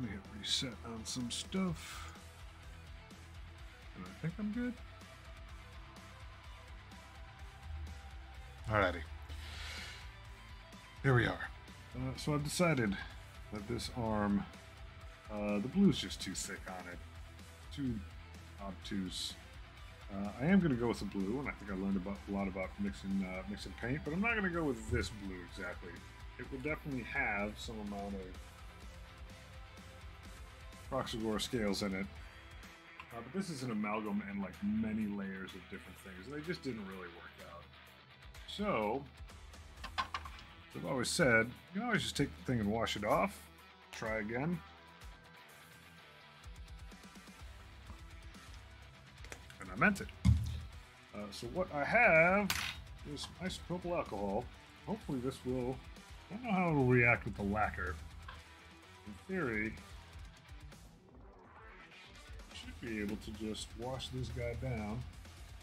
Let me hit reset on some stuff. And I think I'm good. Alrighty. Here we are. Uh, so I've decided that this arm, uh, the blue's just too thick on it. Too obtuse. Uh, I am going to go with the blue, and I think I learned about, a lot about mixing uh, mixing paint, but I'm not going to go with this blue exactly. It will definitely have some amount of Kroxigor Scales in it. Uh, but this is an amalgam and like many layers of different things, they just didn't really work out. So, I've always said, you can always just take the thing and wash it off. Try again. And I meant it. Uh, so what I have is some isopropyl alcohol. Hopefully this will, I don't know how it will react with the lacquer. In theory, be able to just wash this guy down.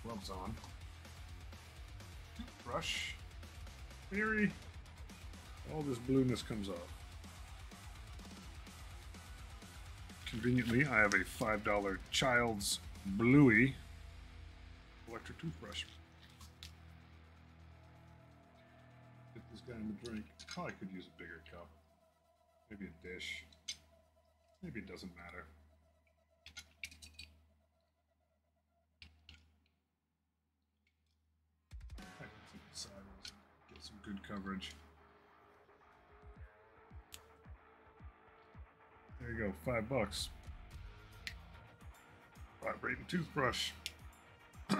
Gloves on. Toothbrush. Theory, all this blueness comes off. Conveniently, I have a $5 Child's Bluey electric toothbrush. Get this guy in the drink. Probably could use a bigger cup. Maybe a dish. Maybe it doesn't matter. Good coverage. There you go, five bucks. Vibrating toothbrush. Let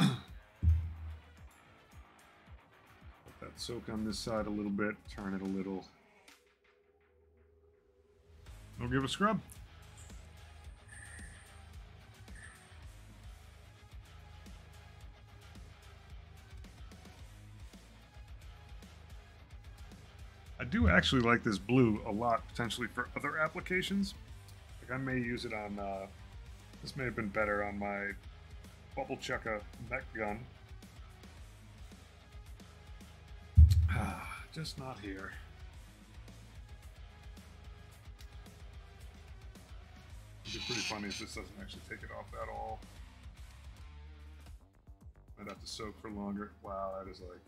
that soak on this side a little bit, turn it a little. We'll give a scrub. Do actually like this blue a lot potentially for other applications. Like I may use it on, uh, this may have been better on my Bubblechukka mech gun. Ah, just not here. It'd be pretty funny if this doesn't actually take it off at all. I'd have to soak for longer. Wow, that is like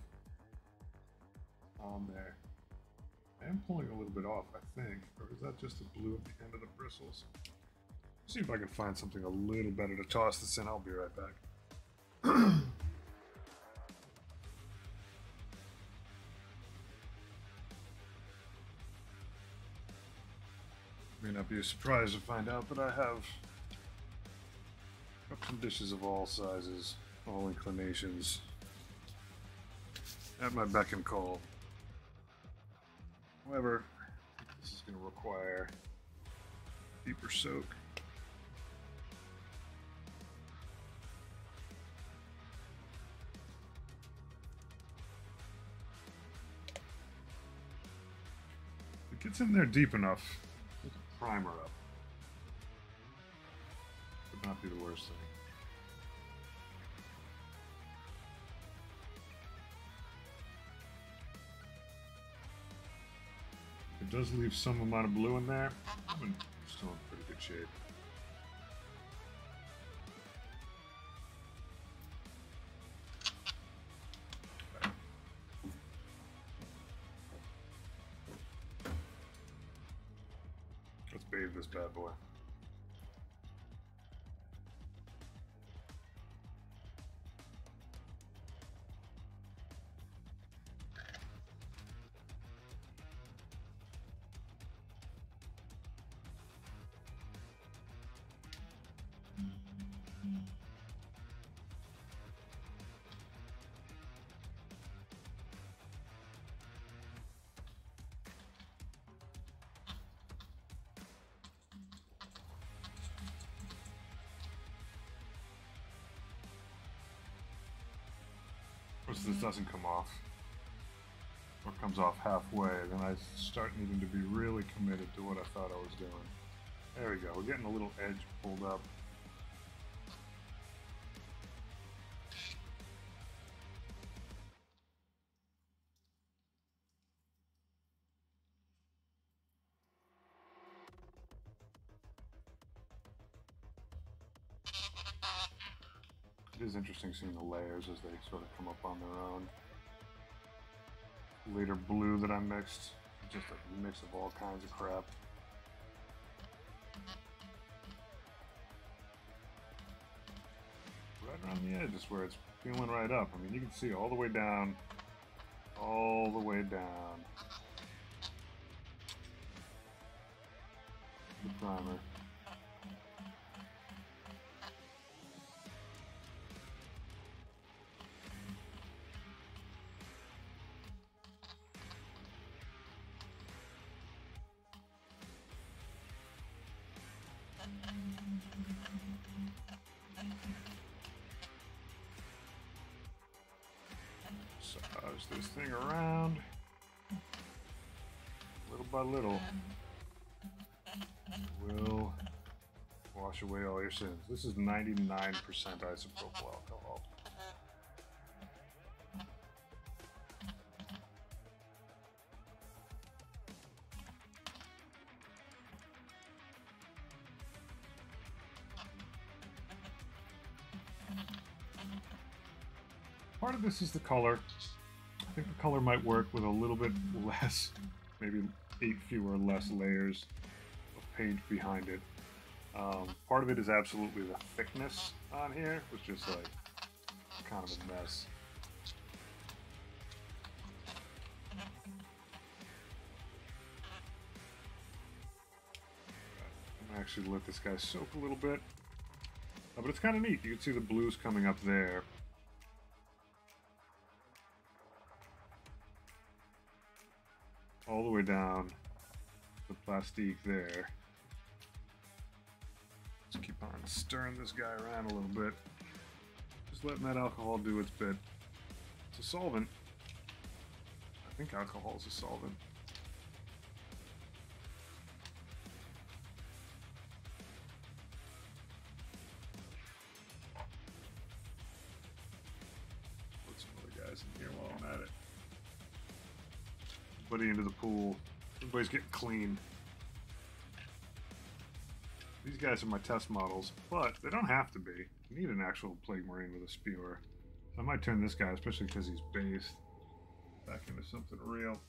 on there. I am pulling a little bit off, I think. Or is that just the blue at the end of the bristles? See if I can find something a little better to toss this in. I'll be right back. May not be a surprise to find out that I have cups and dishes of all sizes, all inclinations, at my beck and call. However, this is going to require deeper soak. If it gets in there deep enough, the primer up. Would not be the worst thing. It does leave some amount of blue in there. I'm still in pretty good shape. Once this mm-hmm. doesn't come off, or comes off halfway, then I start needing to be really committed to what I thought I was doing. There we go, we're getting a little edge pulled up. Interesting seeing the layers as they sort of come up on their own. Later blue that I mixed, just a mix of all kinds of crap. Right around the edge is where it's peeling right up. I mean, you can see all the way down, all the way down. The primer. By little. Will wash away all your sins. This is 99% isopropyl alcohol. Part of this is the color. I think the color might work with a little bit less, maybe eight fewer less layers of paint behind it. Um, part of it is absolutely the thickness on here, which is like kind of a mess. I'm actually let this guy soak a little bit. Uh, but it's kind of neat. You can see the blues coming up there. The way down the plastique there. Just keep on stirring this guy around a little bit. Just letting that alcohol do its bit. It's a solvent. I think alcohol is a solvent. Getting clean. These guys are my test models, but they don't have to be. You need an actual plague marine with a spewer. I might turn this guy, especially because he's based, back into something real.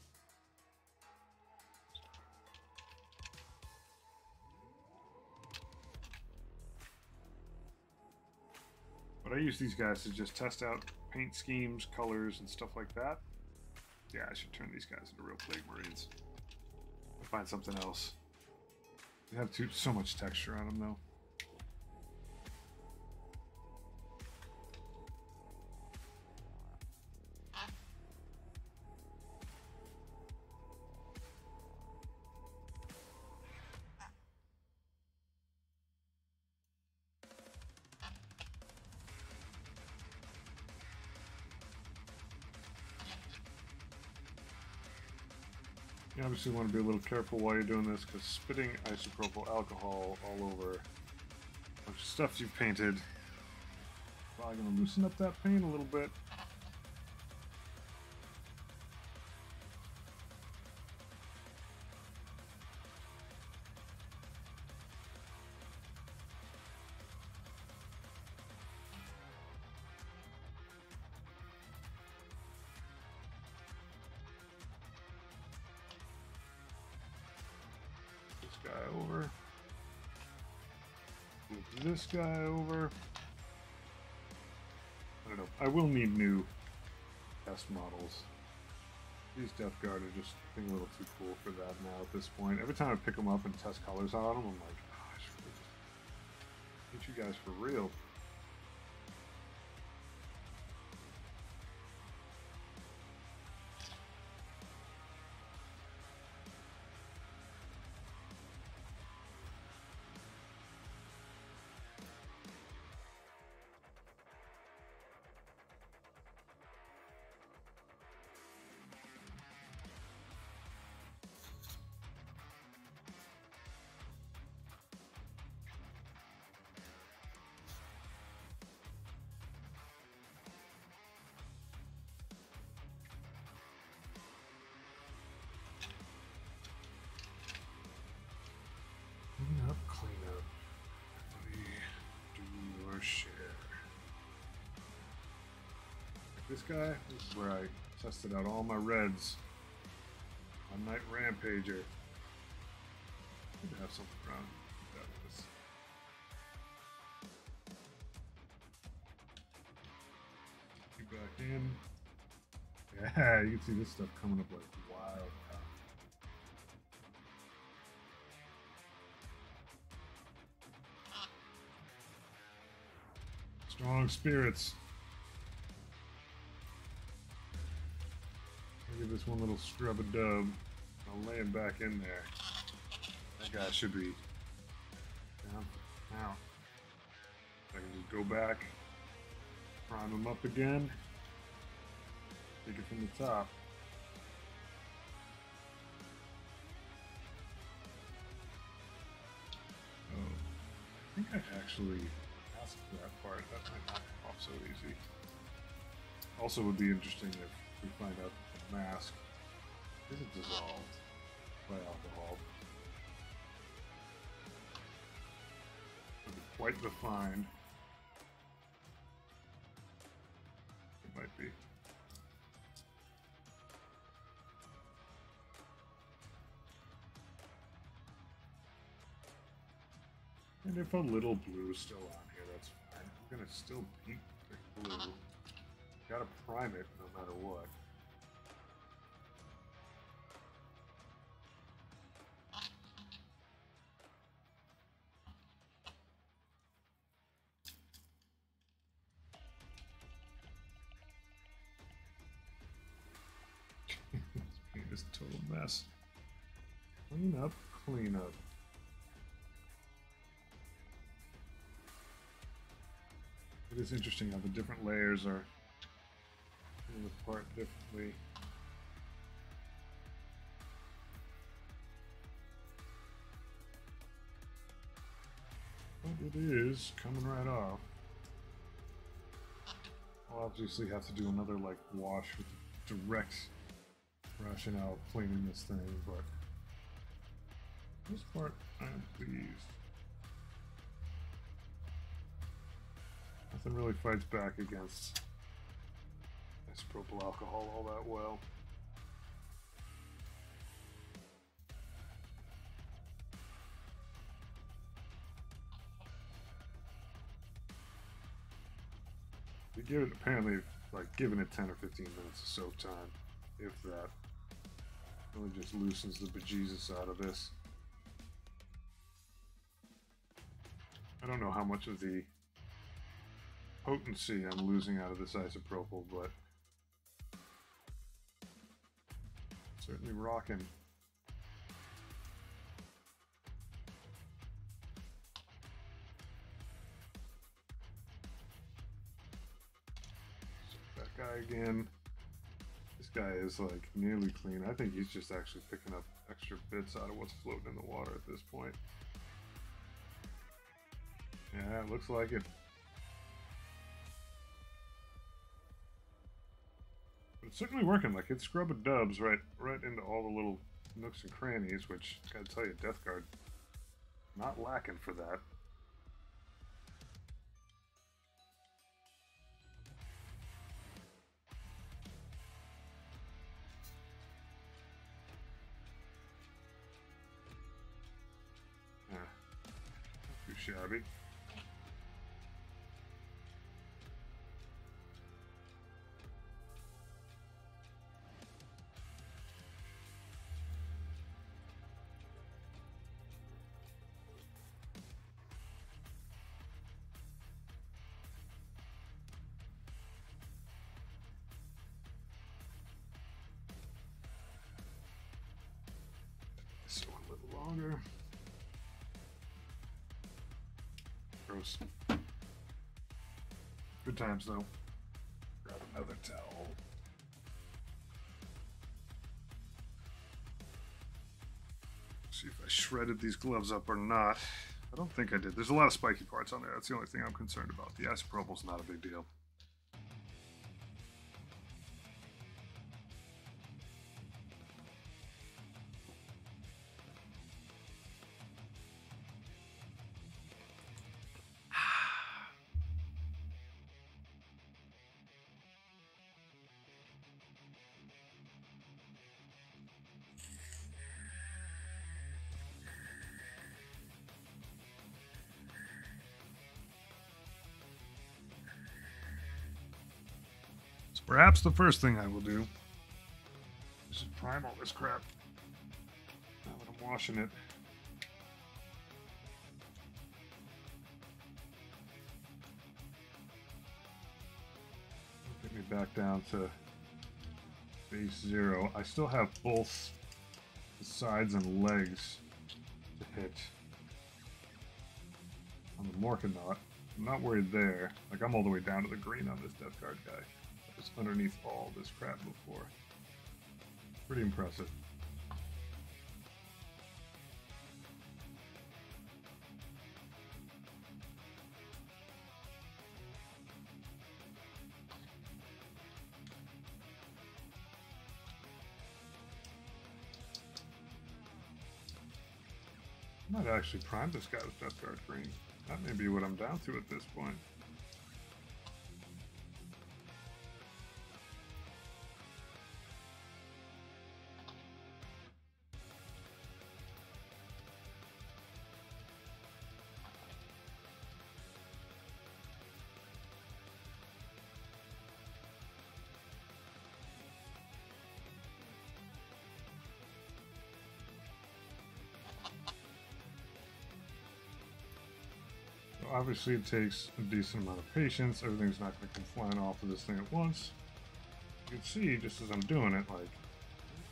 But I use these guys to just test out paint schemes, colors, and stuff like that. Yeah, I should turn these guys into real plague marines. Find something else. They have too, so much texture on them, though. You obviously want to be a little careful while you're doing this because spitting isopropyl alcohol all over stuff you've painted probably going to loosen up that paint a little bit. This guy over. I don't know. I will need new test models. These Death Guard are just being a little too cool for that now at this point. Every time I pick them up and test colors on them, I'm like, oh, I really get you guys for real. This guy, this is where I tested out all my reds. My Night Rampager. To have something around. That was. Get back in. Yeah, you can see this stuff coming up like Strong spirits. Look at this one little scrub a dub. I'll lay him back in there. That guy should be down now. I can just go back, prime him up again, take it from the top. Oh, I think I actually that part. That might not off so easy. Also, would be interesting if we find out the mask is it dissolved by alcohol. Quite defined. It might be. And if a little blue still on gonna still beat the blue. Gotta prime it no matter what. It is interesting how the different layers are pulling apart differently. But it is coming right off. I'll obviously have to do another like wash with direct rationale cleaning this thing, but this part I am pleased. Nothing really fights back against isopropyl alcohol all that well. You give it apparently like giving it 10 or 15 minutes of soak time, if that. Really just loosens the bejesus out of this. I don't know how much of the potency I'm losing out of this isopropyl, but certainly rocking. That guy again. This guy is like nearly clean. I think he's just actually picking up extra bits out of what's floating in the water at this point. Yeah, it looks like it. It's certainly working. Like it's scrubbing dubs right, right into all the little nooks and crannies. Which gotta tell you, Death Guard, not lacking for that. Yeah, too shabby. Longer. Gross. Good times though. Grab another towel. See if I shredded these gloves up or not. I don't think I did. There's a lot of spiky parts on there. That's the only thing I'm concerned about. The isopropyl's not a big deal. Perhaps the first thing I will do is prime all this crap. Now that I'm washing it. Get me back down to base zero. I still have both sides and legs to hit on the Morkanaut. I'm not worried there. Like, I'm all the way down to the green on this Death Guard guy. That was underneath all this crap before. Pretty impressive. I might actually prime this guy with Death Guard Green. That may be what I'm down to at this point. Obviously it takes a decent amount of patience. Everything's not going to come flying off of this thing at once. You can see, just as I'm doing it, like,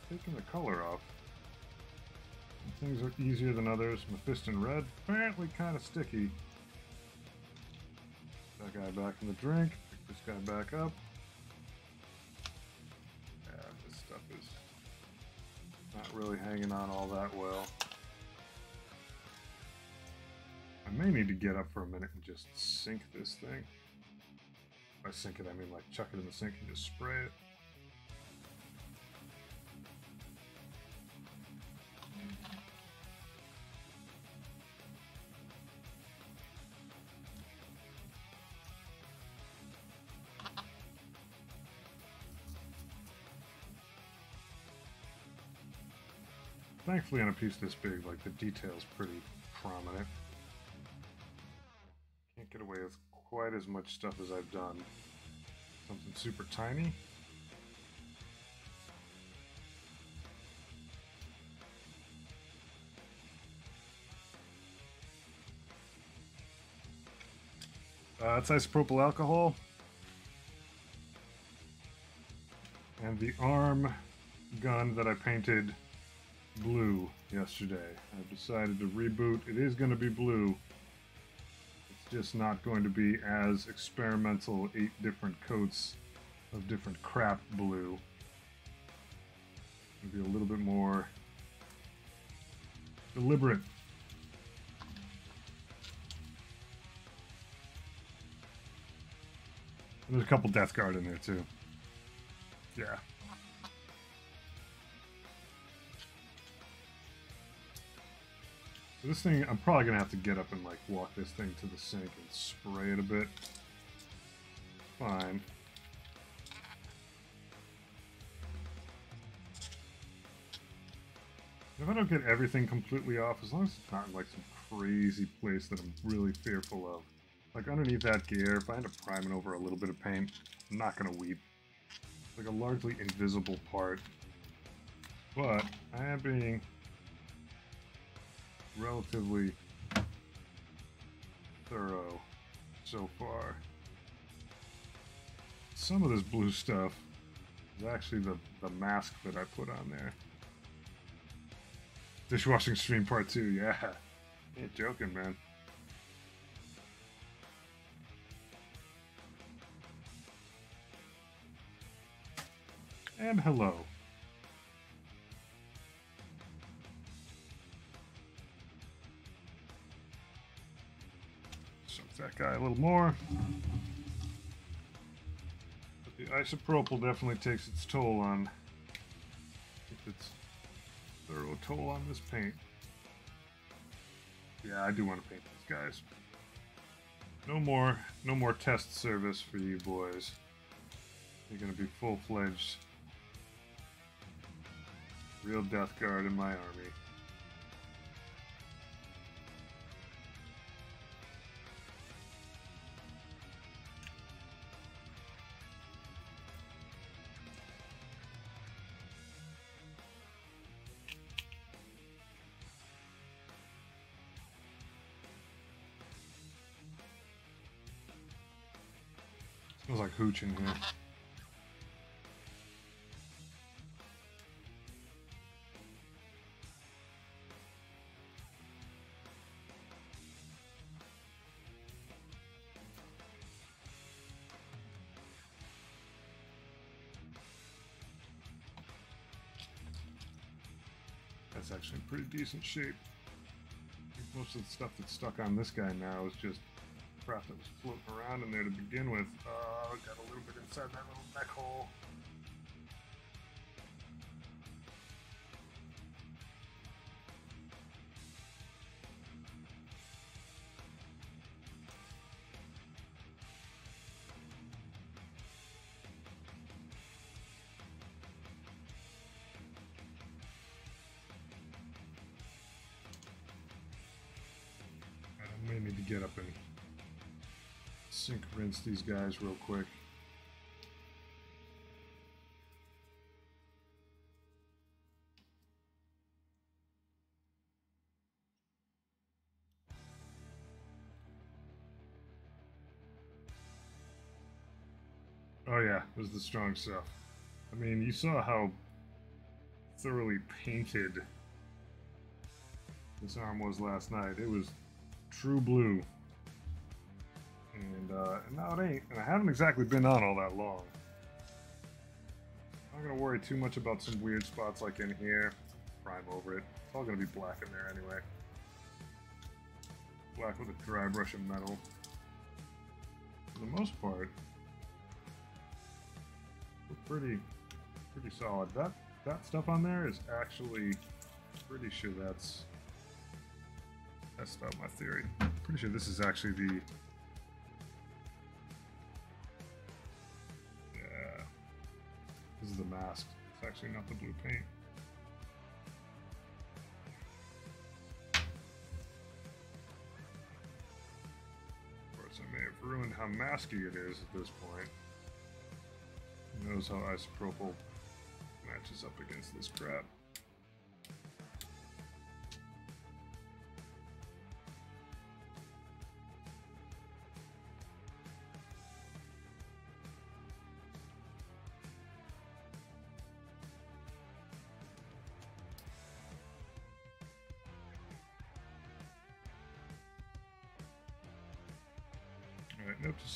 taking the color off. Things are easier than others. Mephiston Red, apparently kind of sticky. That guy back in the drink. Pick this guy back up. Yeah, this stuff is not really hanging on all that well. I may need to get up for a minute and just sink this thing. By sink it, I mean like chuck it in the sink and just spray it. Thankfully on a piece this big, like the detail's pretty prominent get away with quite as much stuff as I've done. Something super tiny. Uh, it's isopropyl alcohol. And the arm gun that I painted blue yesterday. I've decided to reboot. It is going to be blue just not going to be as experimental, eight different coats of different crap blue. Maybe a little bit more deliberate. And there's a couple Death Guard in there too. Yeah. This thing, I'm probably going to have to get up and like walk this thing to the sink and spray it a bit. Fine. If I don't get everything completely off, as long as it's not in like some crazy place that I'm really fearful of. Like underneath that gear, if I end up priming over a little bit of paint, I'm not going to weep. Like a largely invisible part. But I am being relatively thorough so far. Some of this blue stuff is actually the, the mask that I put on there. Dishwashing stream part two, yeah. Ain't joking, man. And hello. That guy a little more. But the isopropyl definitely takes its toll on its thorough toll on this paint. Yeah, I do want to paint these guys. No more, no more test service for you boys. You're gonna be full-fledged real Death Guard in my army. Hooch in here. That's actually pretty decent shape. Most of the stuff that's stuck on this guy now is just crap that was floating around in there to begin with. Uh, got a little bit inside that little neck hole. Get up and sink rinse these guys real quick. Oh yeah, this is the strong stuff. I mean, you saw how thoroughly painted this arm was last night. It was true blue. And, uh, now it ain't. And I haven't exactly been on all that long. I'm not to worry too much about some weird spots like in here. Prime over it. It's all to be black in there anyway. Black with a dry brush of metal. For the most part, we're pretty, pretty solid. That, that stuff on there is actually, pretty sure that's, that's not my theory. Pretty sure this is actually the This is the mask. It's actually not the blue paint. Of course, I may have ruined how masky it is at this point. Who knows how isopropyl matches up against this crap.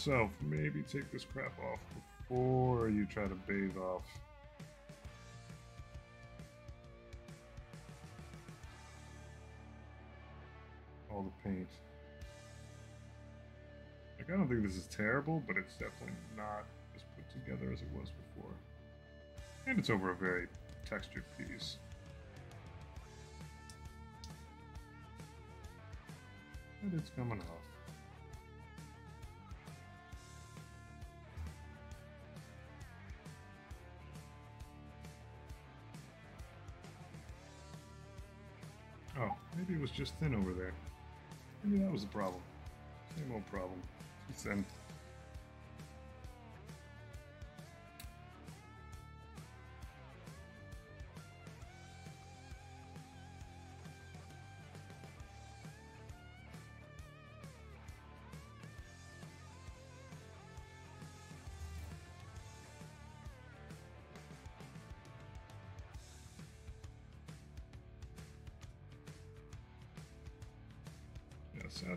Alright, note to self, maybe take this crap off before you try to bathe off. All the paint. Like, I don't think this is terrible, but it's definitely not as put together as it was before. And it's over a very textured piece. And it's coming off. Maybe it was just thin over there. Maybe that was the problem. Same old problem. Thin.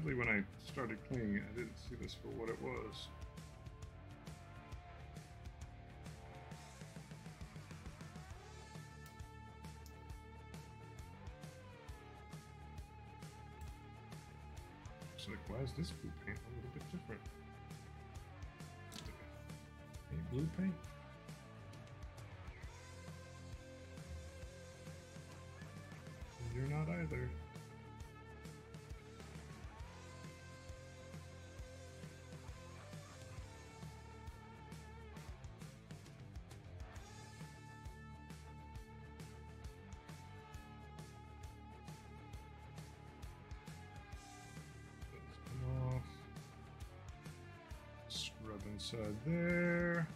Sadly, when I started cleaning, it, I didn't see this for what it was. It's like, why is this blue paint a little bit different? Ain't blue paint? You're not either. Inside there.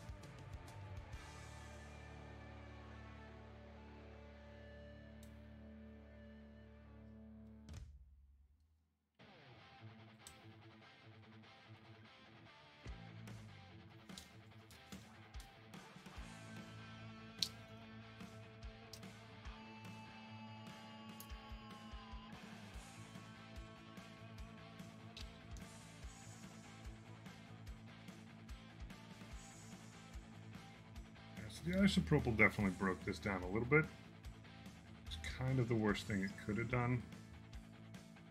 The isopropyl definitely broke this down a little bit. It's kind of the worst thing it could have done.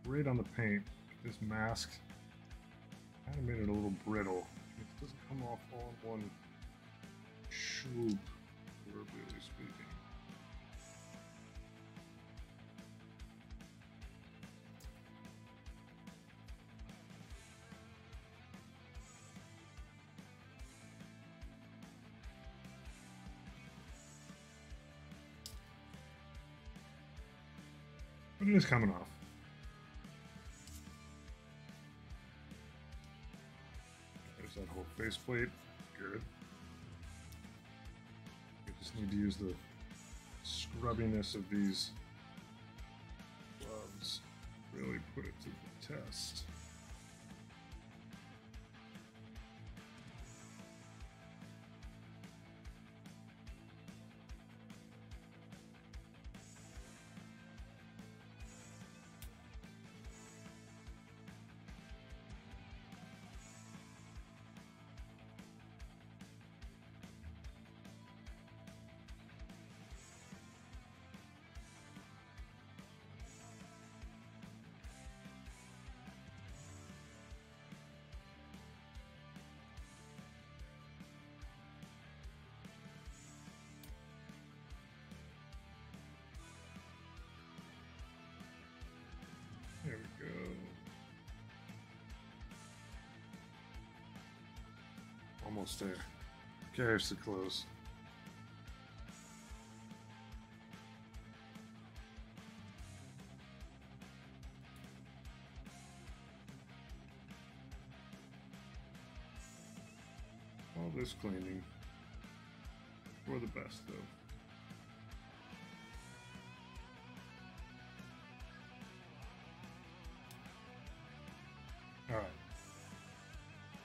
Great on the paint. This mask kind of made it a little brittle. It doesn't come off all in one swoop, It is coming off. There's that whole faceplate. Good. We just need to use the scrubbiness of these gloves. Really put it to the test. Almost there. Cares to close. All this cleaning. For the best, though. All right.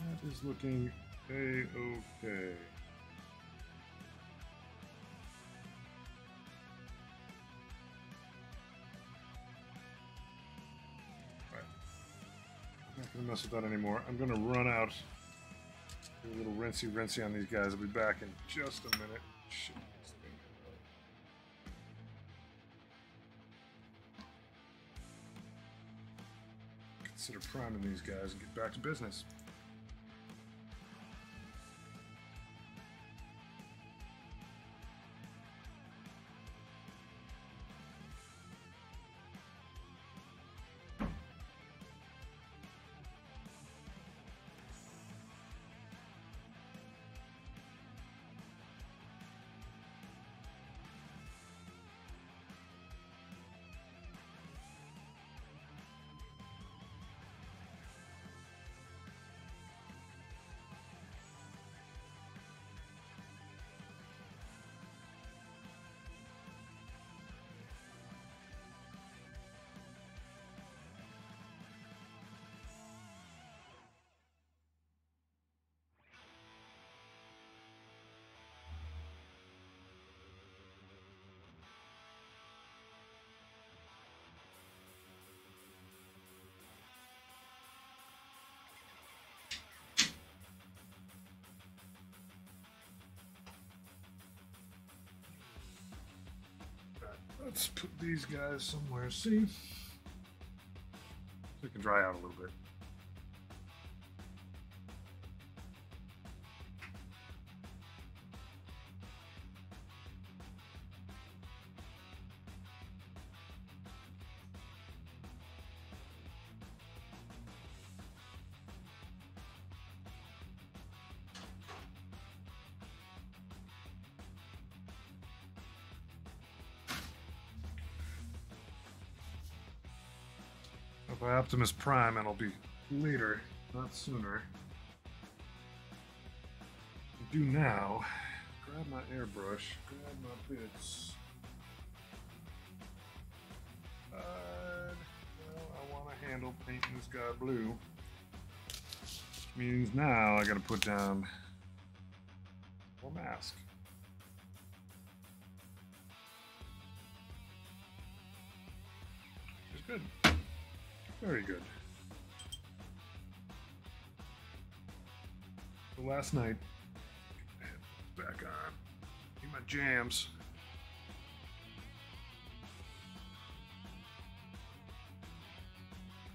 That is looking a-okay. Right. Not gonna mess with that anymore. I'm gonna run out. Do a little rinsey rinsey on these guys. I'll be back in just a minute. Shit. Consider priming these guys and get back to business. Let's put these guys somewhere See? It can dry out a little bit. Optimus Prime, and it'll be later, not sooner. Do now. Grab my airbrush, grab my bits. Uh, well, I want to handle painting this guy blue. Which means now I gotta put down more mask. Very good. So last night, back on. He jams.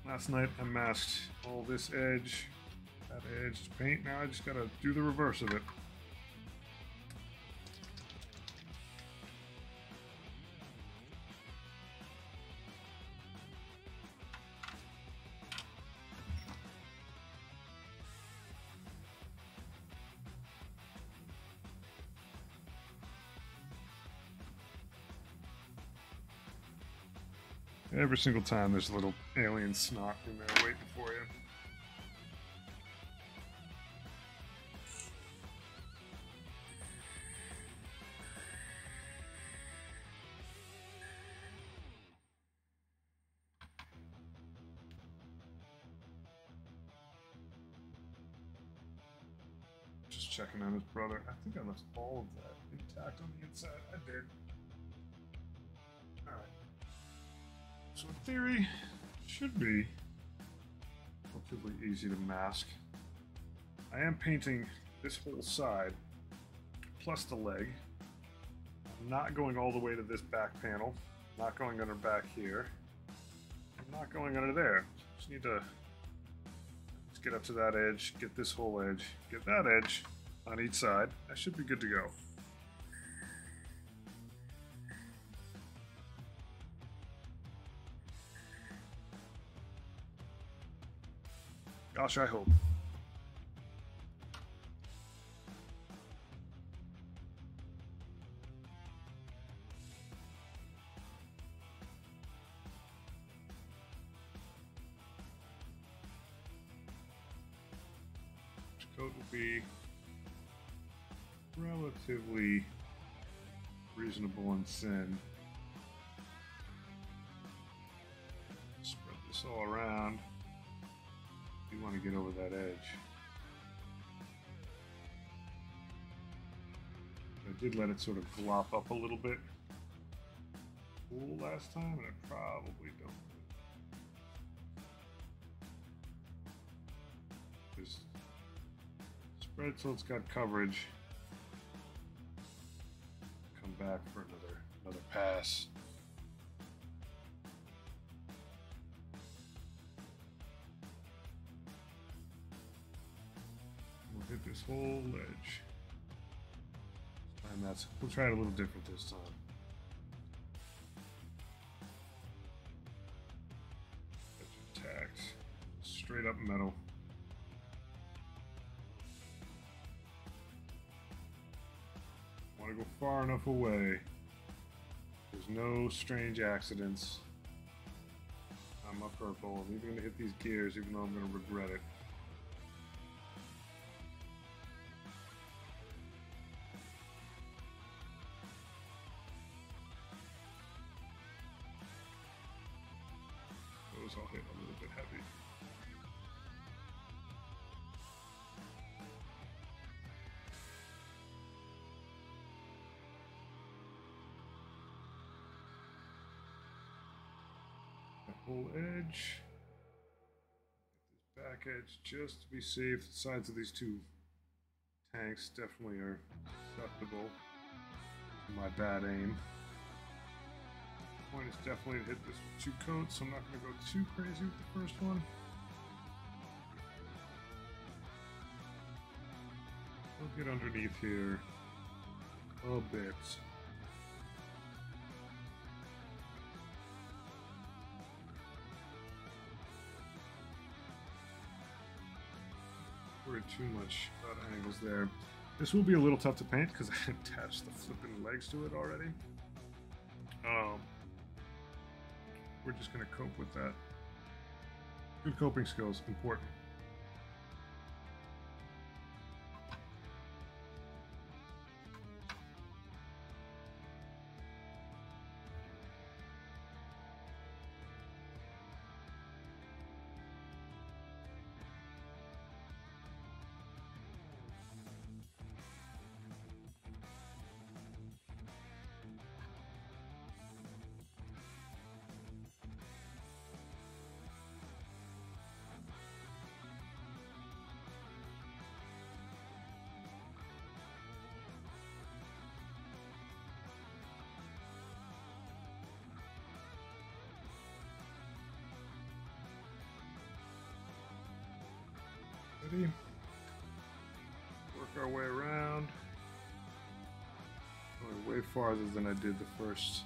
Last night I masked all this edge, that edge to paint. Now I just gotta do the reverse of it. Every single time there's a little alien snot in there waiting for you. Just checking on his brother. I think I left all of that intact on the inside. I did. So in theory, should be relatively easy to mask. I am painting this whole side plus the leg. I'm not going all the way to this back panel. Not going under back here. I'm not going under there. Just need to just get up to that edge, get this whole edge, get that edge on each side. I should be good to go. Gosh, I hope. Coat will be relatively reasonable in sin. Get over that edge. I did let it sort of glop up a little bit cool last time, and I probably don't. Just spread so it's got coverage. Come back for another another pass. This whole ledge. And that's we'll try it a little different this time. Attacks. Straight up metal. Want to go far enough away. There's no strange accidents. I'm up for a purple. I'm even gonna hit these gears, even though I'm gonna regret it. Whole edge. Get this back edge just to be safe. The sides of these two tanks definitely are susceptible to my bad aim. Point is definitely to hit this with two coats, so I'm not going to go too crazy with the first one. We'll get underneath here a bit. Too much about angles there. This will be a little tough to paint because I attached the flipping legs to it already. Um, we're just going to cope with that. Good coping skills, important. Farther than I did the first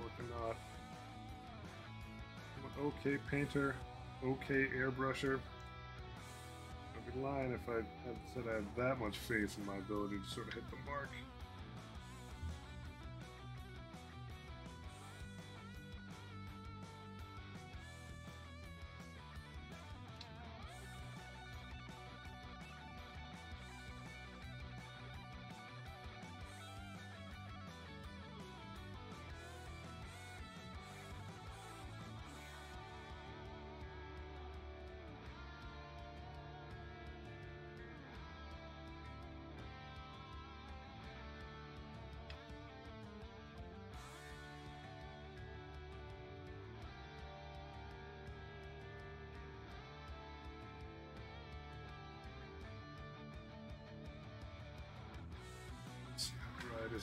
Orkanaut. I'm an okay painter, okay airbrusher. I'd be lying if I said I have that much faith in my ability to sort of hit the mark.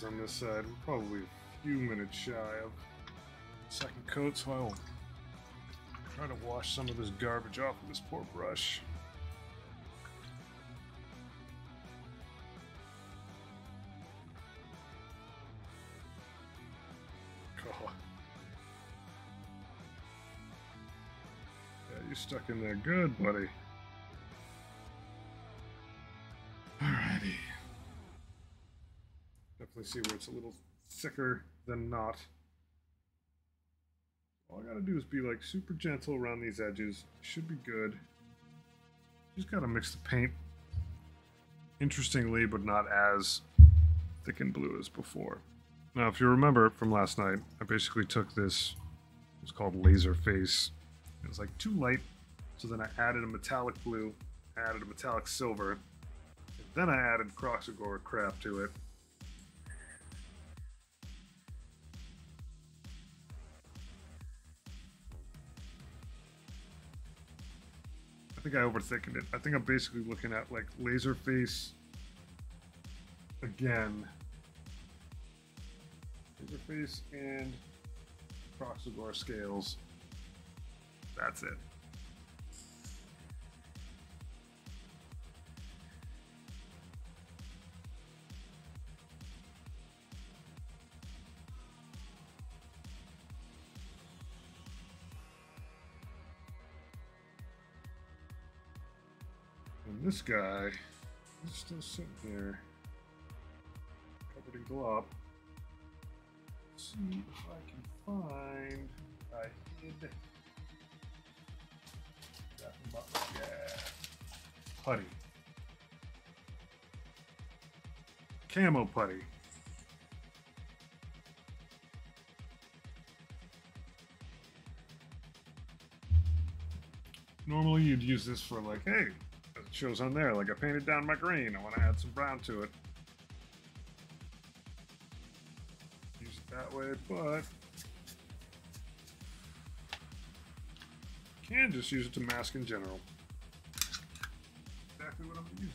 On this side. We're probably a few minutes shy of second coat, so I will try to wash some of this garbage off with this poor brush. God. Yeah, you stuck in there good, buddy. Definitely see where it's a little thicker than not. All I gotta do is be like super gentle around these edges. Should be good. Just gotta mix the paint interestingly, but not as thick and blue as before. Now, if you remember from last night, I basically took this, it's called Laser Face. It was like too light, so then I added a metallic blue, added a metallic silver, and then I added Kroxigor crap to it. I think I overthickened it. I think I'm basically looking at like laser face again. Laser face and Kroxigor scales. That's it. This guy is still sitting here, covered in glop. Let's see if I can find. I hid. Yeah. Putty. Camo putty. Normally you'd use this for like, hey, shows on there, like I painted down my green, I want to add some brown to it. Use it that way, but can just use it to mask in general. Exactly what I'm gonna use.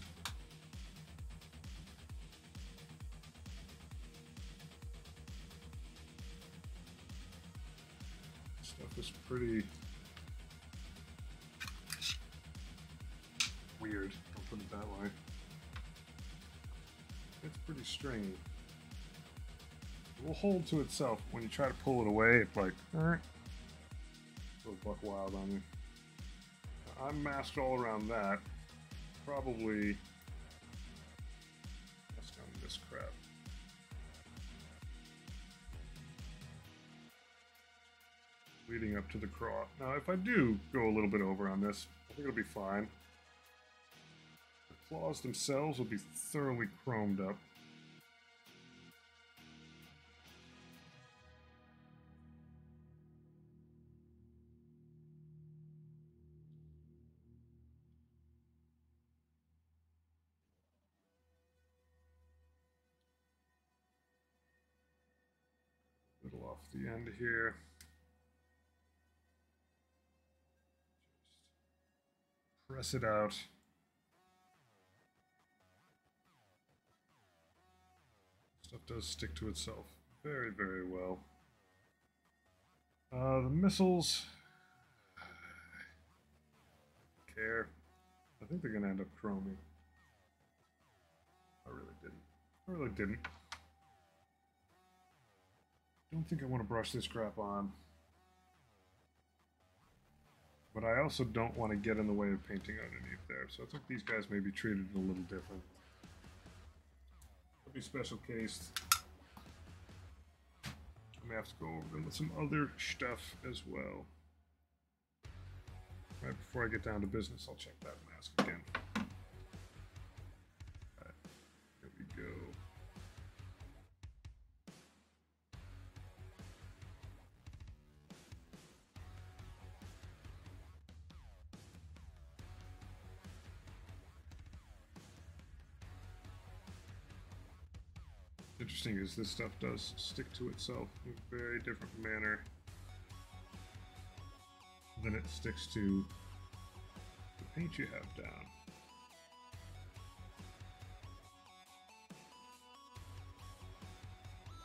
Stuff is pretty weird. I'll put it that way. It's pretty stringy. It will hold to itself. When you try to pull it away, it's like, alright. Buck wild on you. I'm masked all around that. Probably mask on this crap. Leading up to the craw. Now, if I do go a little bit over on this, I think it'll be fine. Claws themselves will be thoroughly chromed up. Little off the end here. Just press it out. Stuff does stick to itself very, very well. Uh, the missiles. Care. I think they're going to end up chroming. I really didn't. I really didn't. Don't think I want to brush this crap on. But I also don't want to get in the way of painting underneath there. So I think these guys may be treated a little different. Be special cased. I may have to go over them with some other stuff as well. Right before I get down to business, I'll check that mask again. Interesting is this stuff does stick to itself in a very different manner than it sticks to the paint you have down.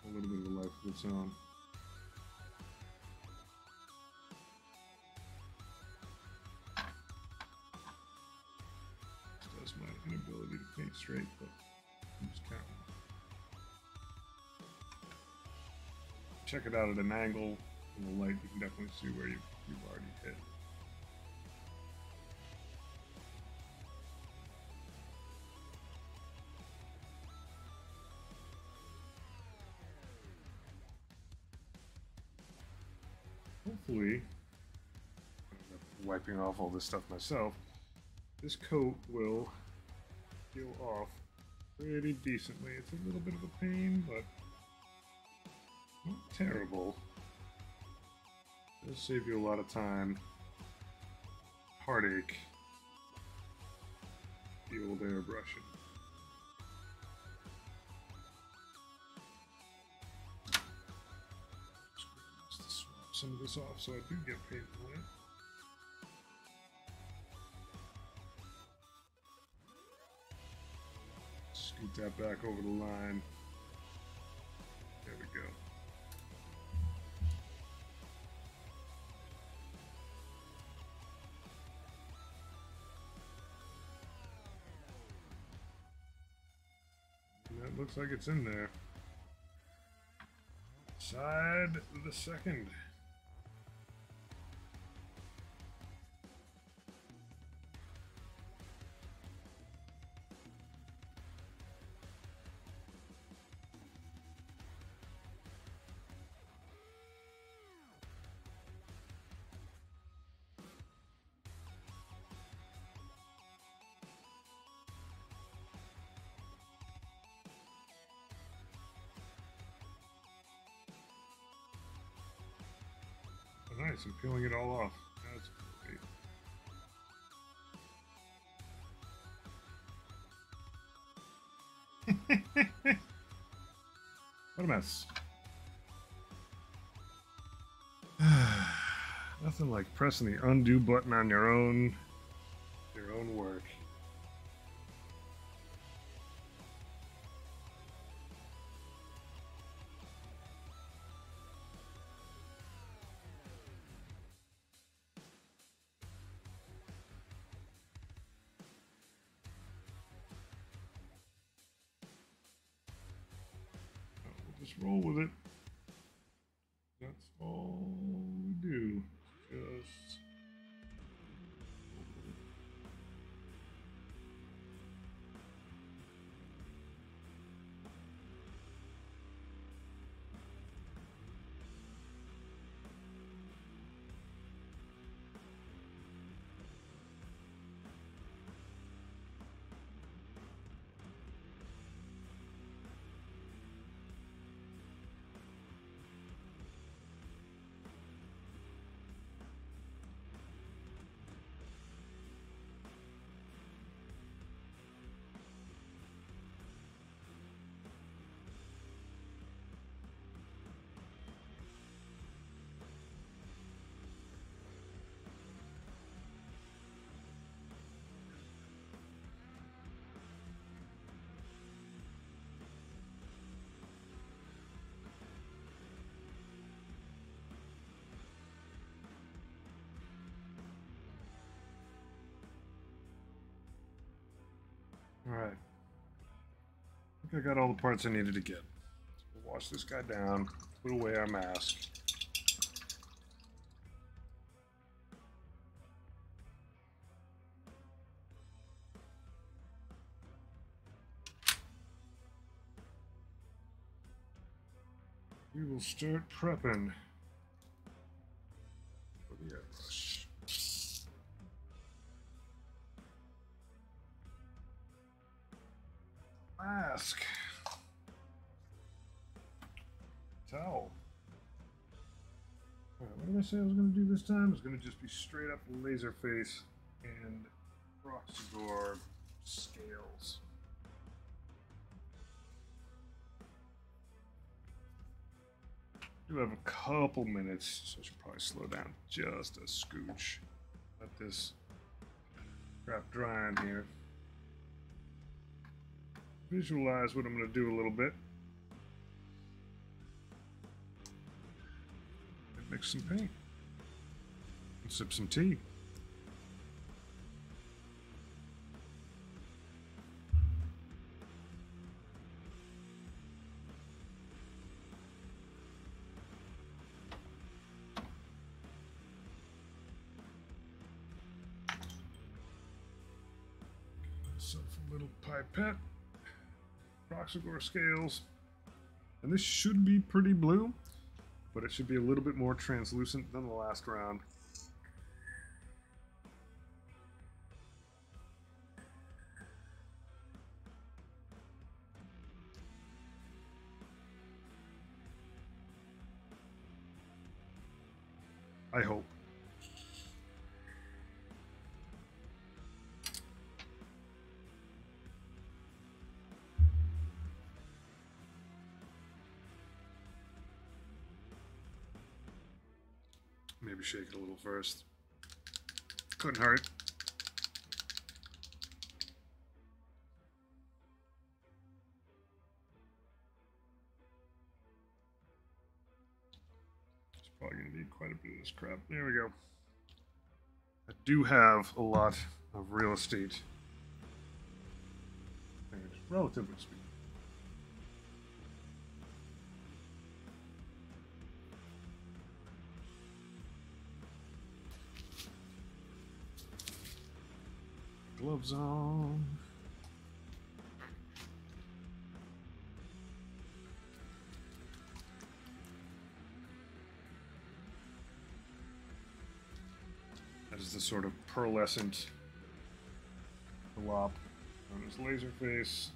A little bit of a life of its own. Does my inability to paint straight, but I'm just counting. Check it out at an angle in the light, you can definitely see where you've, you've already hit. Hopefully, wiping off all this stuff myself, this coat will peel off pretty decently. It's a little bit of a pain, but not terrible. It'll save you a lot of time, heartache, the old airbrushing. Some of this off so I do get paint on it. Scoot that back over the line. Looks like it's in there. Side the second. Peeling it all off. That's great. what a mess. Nothing like pressing the undo button on your own your own work. I got all the parts I needed to get. Wash this guy down, put away our mask. We will start prepping say I was going to do this time? is going to just be straight up laser face and Kroxigor scales. do have a couple minutes, so I should probably slow down just a scooch. Let this crap dry in here. Visualize what I'm going to do a little bit. Mix some paint. Sip some tea. Myself a little pipette. Kroxigor scales. And this should be pretty blue, but it should be a little bit more translucent than the last round. Shake it a little first. Couldn't hurt. It's probably going to need quite a bit of this crap. There we go. I do have a lot of real estate. Relatively speaking. Gloves on. That is the sort of pearlescent glop on his laser face.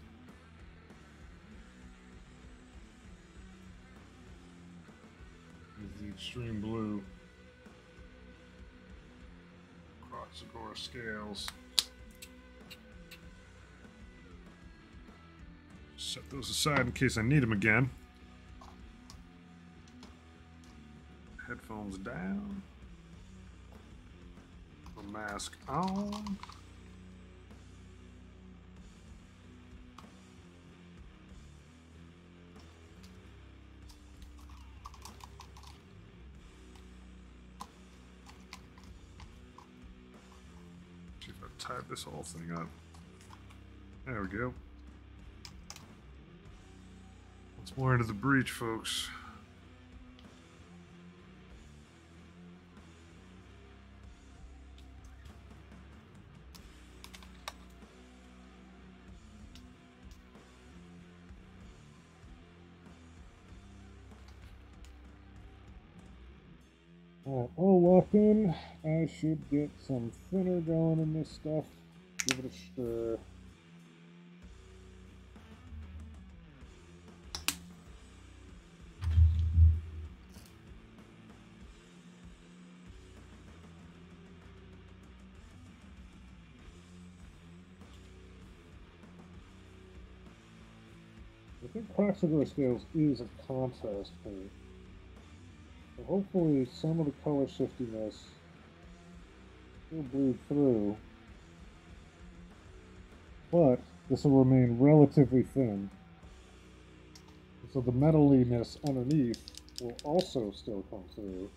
Is the extreme blue. Kroxigor scales. Set those aside in case I need them again. Headphones down. The mask on. See if I tied this whole thing up. There we go. More into the breach, folks. All locked in. I should get some thinner going in this stuff. Give it a stir. Kroxigor Scales is a contrast paint. So hopefully some of the color shiftiness will bleed through. But this will remain relatively thin. So the metaliness underneath will also still come through.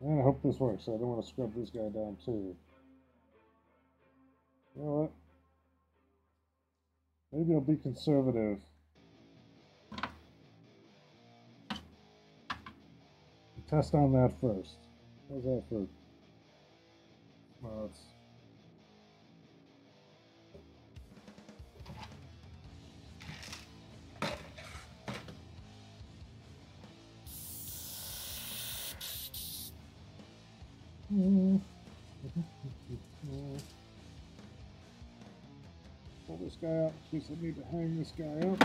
I hope this works. I don't want to scrub this guy down too. You know what? Maybe I'll be conservative. Test on that first. How's that for mods? Pull this guy out in case I need to hang this guy up.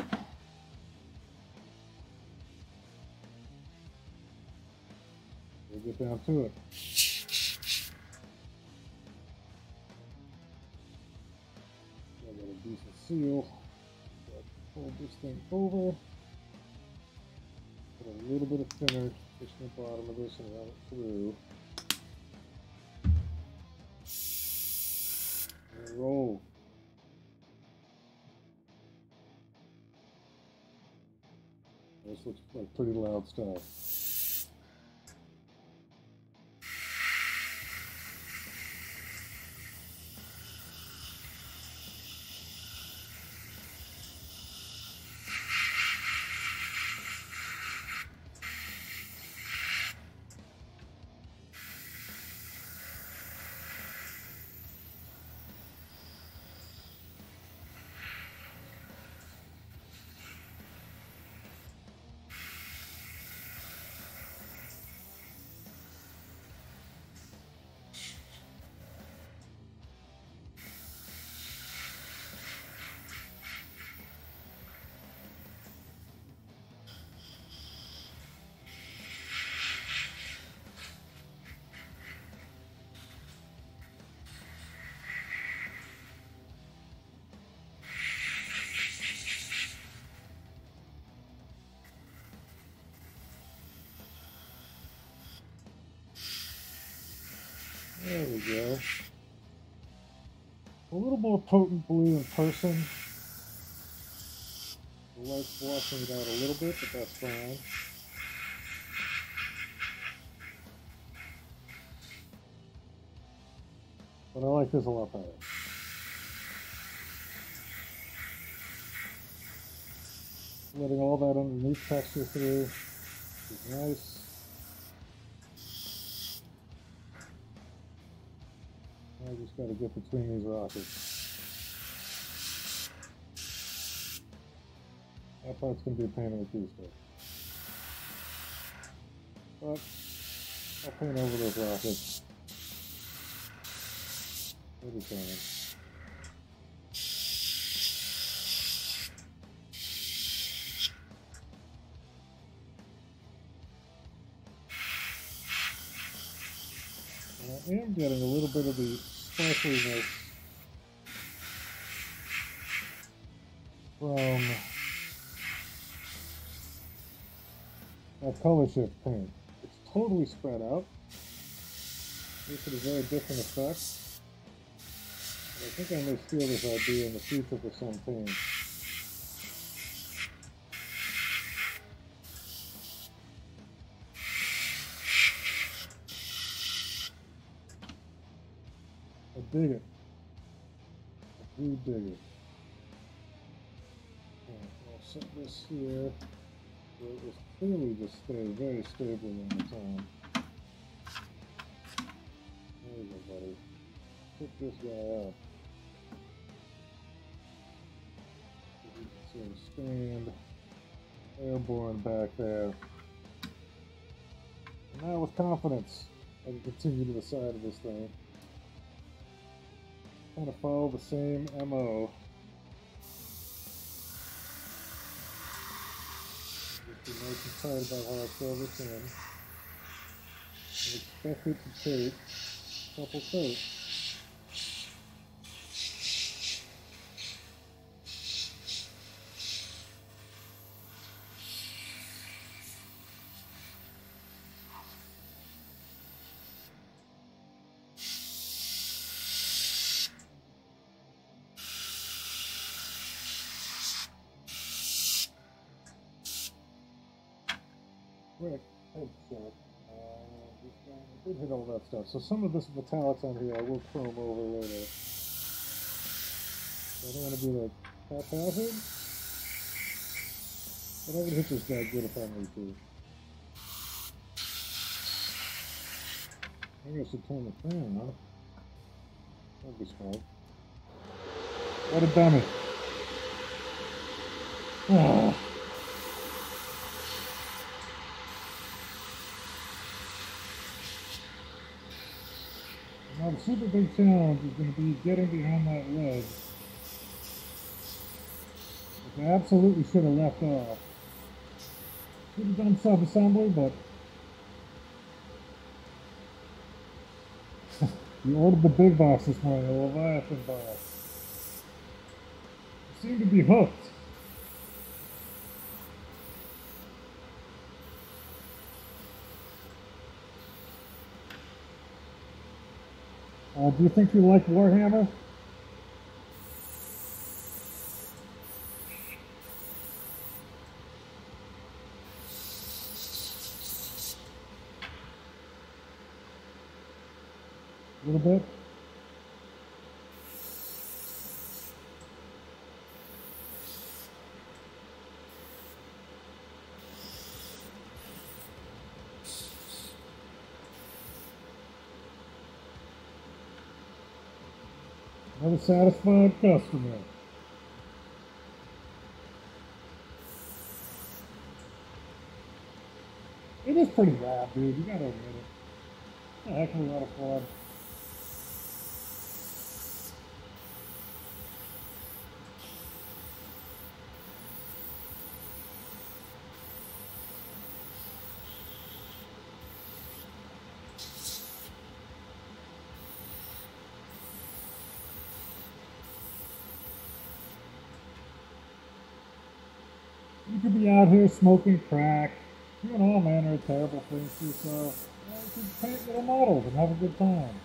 We'll get down to it. I got a decent seal. Pull this thing over. Put a little bit of thinner just in the bottom of this and run it through. This looks like pretty loud stuff. There we go. A little more potent blue in person. The light's it out a little bit, but that's fine. But I like this a lot better. Letting all that underneath texture through is nice. Just got to get between these rockets. That part's to be a pain in the key stick. But I'll paint over those rockets. Maybe can. I am getting a little bit of the color shift paint. It's totally spread out. Gives it a very different effect. I think I may steal this idea in the future for some paint. I dig it. I do dig it. I'll set this here it was clearly just very stable in the time. There you go, buddy. Pick this guy up. You can sort of stand airborne back there. And now with confidence, I can continue to the side of this thing kind of follow the same MO. And tight about how I fill this in. And expect it to take a couple coats. So some of this metallics on here I will chrome over later. I don't want to be like haphazard. But I can hit this guy good if I need to. I should turn the fan on. That'd be smart. What a dummy. Ah. Super big challenge is going to be getting behind that ledge. Which I absolutely should have left off. Should have done sub-assembly, but you ordered the big box this morning, the Leviathan box. You seem to be hooked. Uh, do you think you like Warhammer? A little bit? Another satisfied customer. It is pretty rad, dude. You gotta admit it. It's a heck of a lot of fun. You here smoking crack, doing all manner of terrible things to yourself. You could paint little models and have a good time.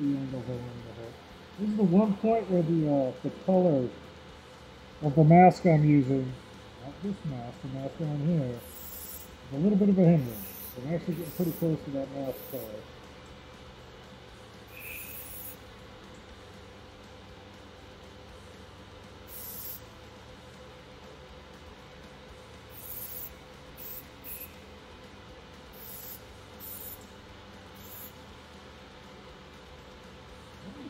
The I wanted. This is the one point where the uh, the color of the mask I'm using, not this mask, the mask on here, is a little bit of a hindrance. I'm actually getting pretty close to that mask color. I'm saying done, but maybe I am done. As I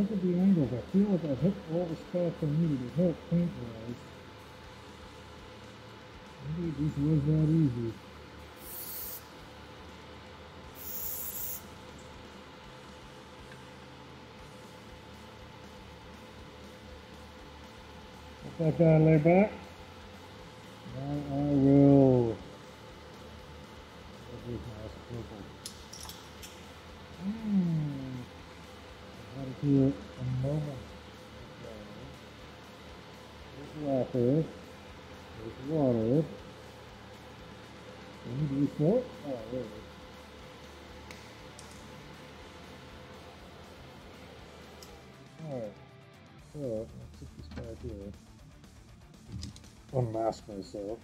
look at the angles, I feel like I've hit all the spots I needed to hit paint-wise. Was that easy. Let that guy lay back. unmask myself.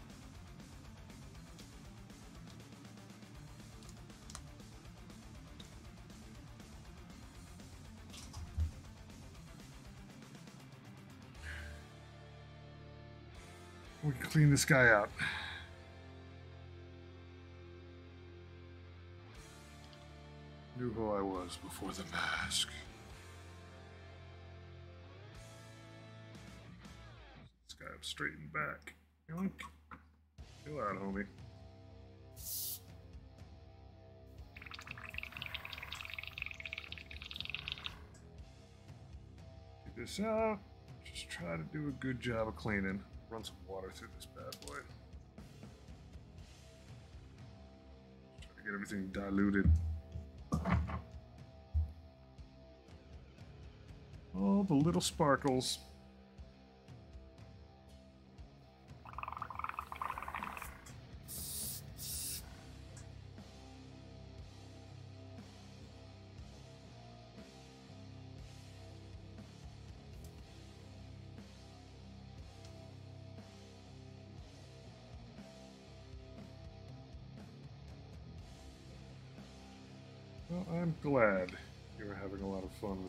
We can clean this guy out. Knew who I was before the mask. This guy straight and back. Yoink. Chill out, homie. Get this out. Just try to do a good job of cleaning. Run some water through this bad boy. Try to get everything diluted. All the little sparkles.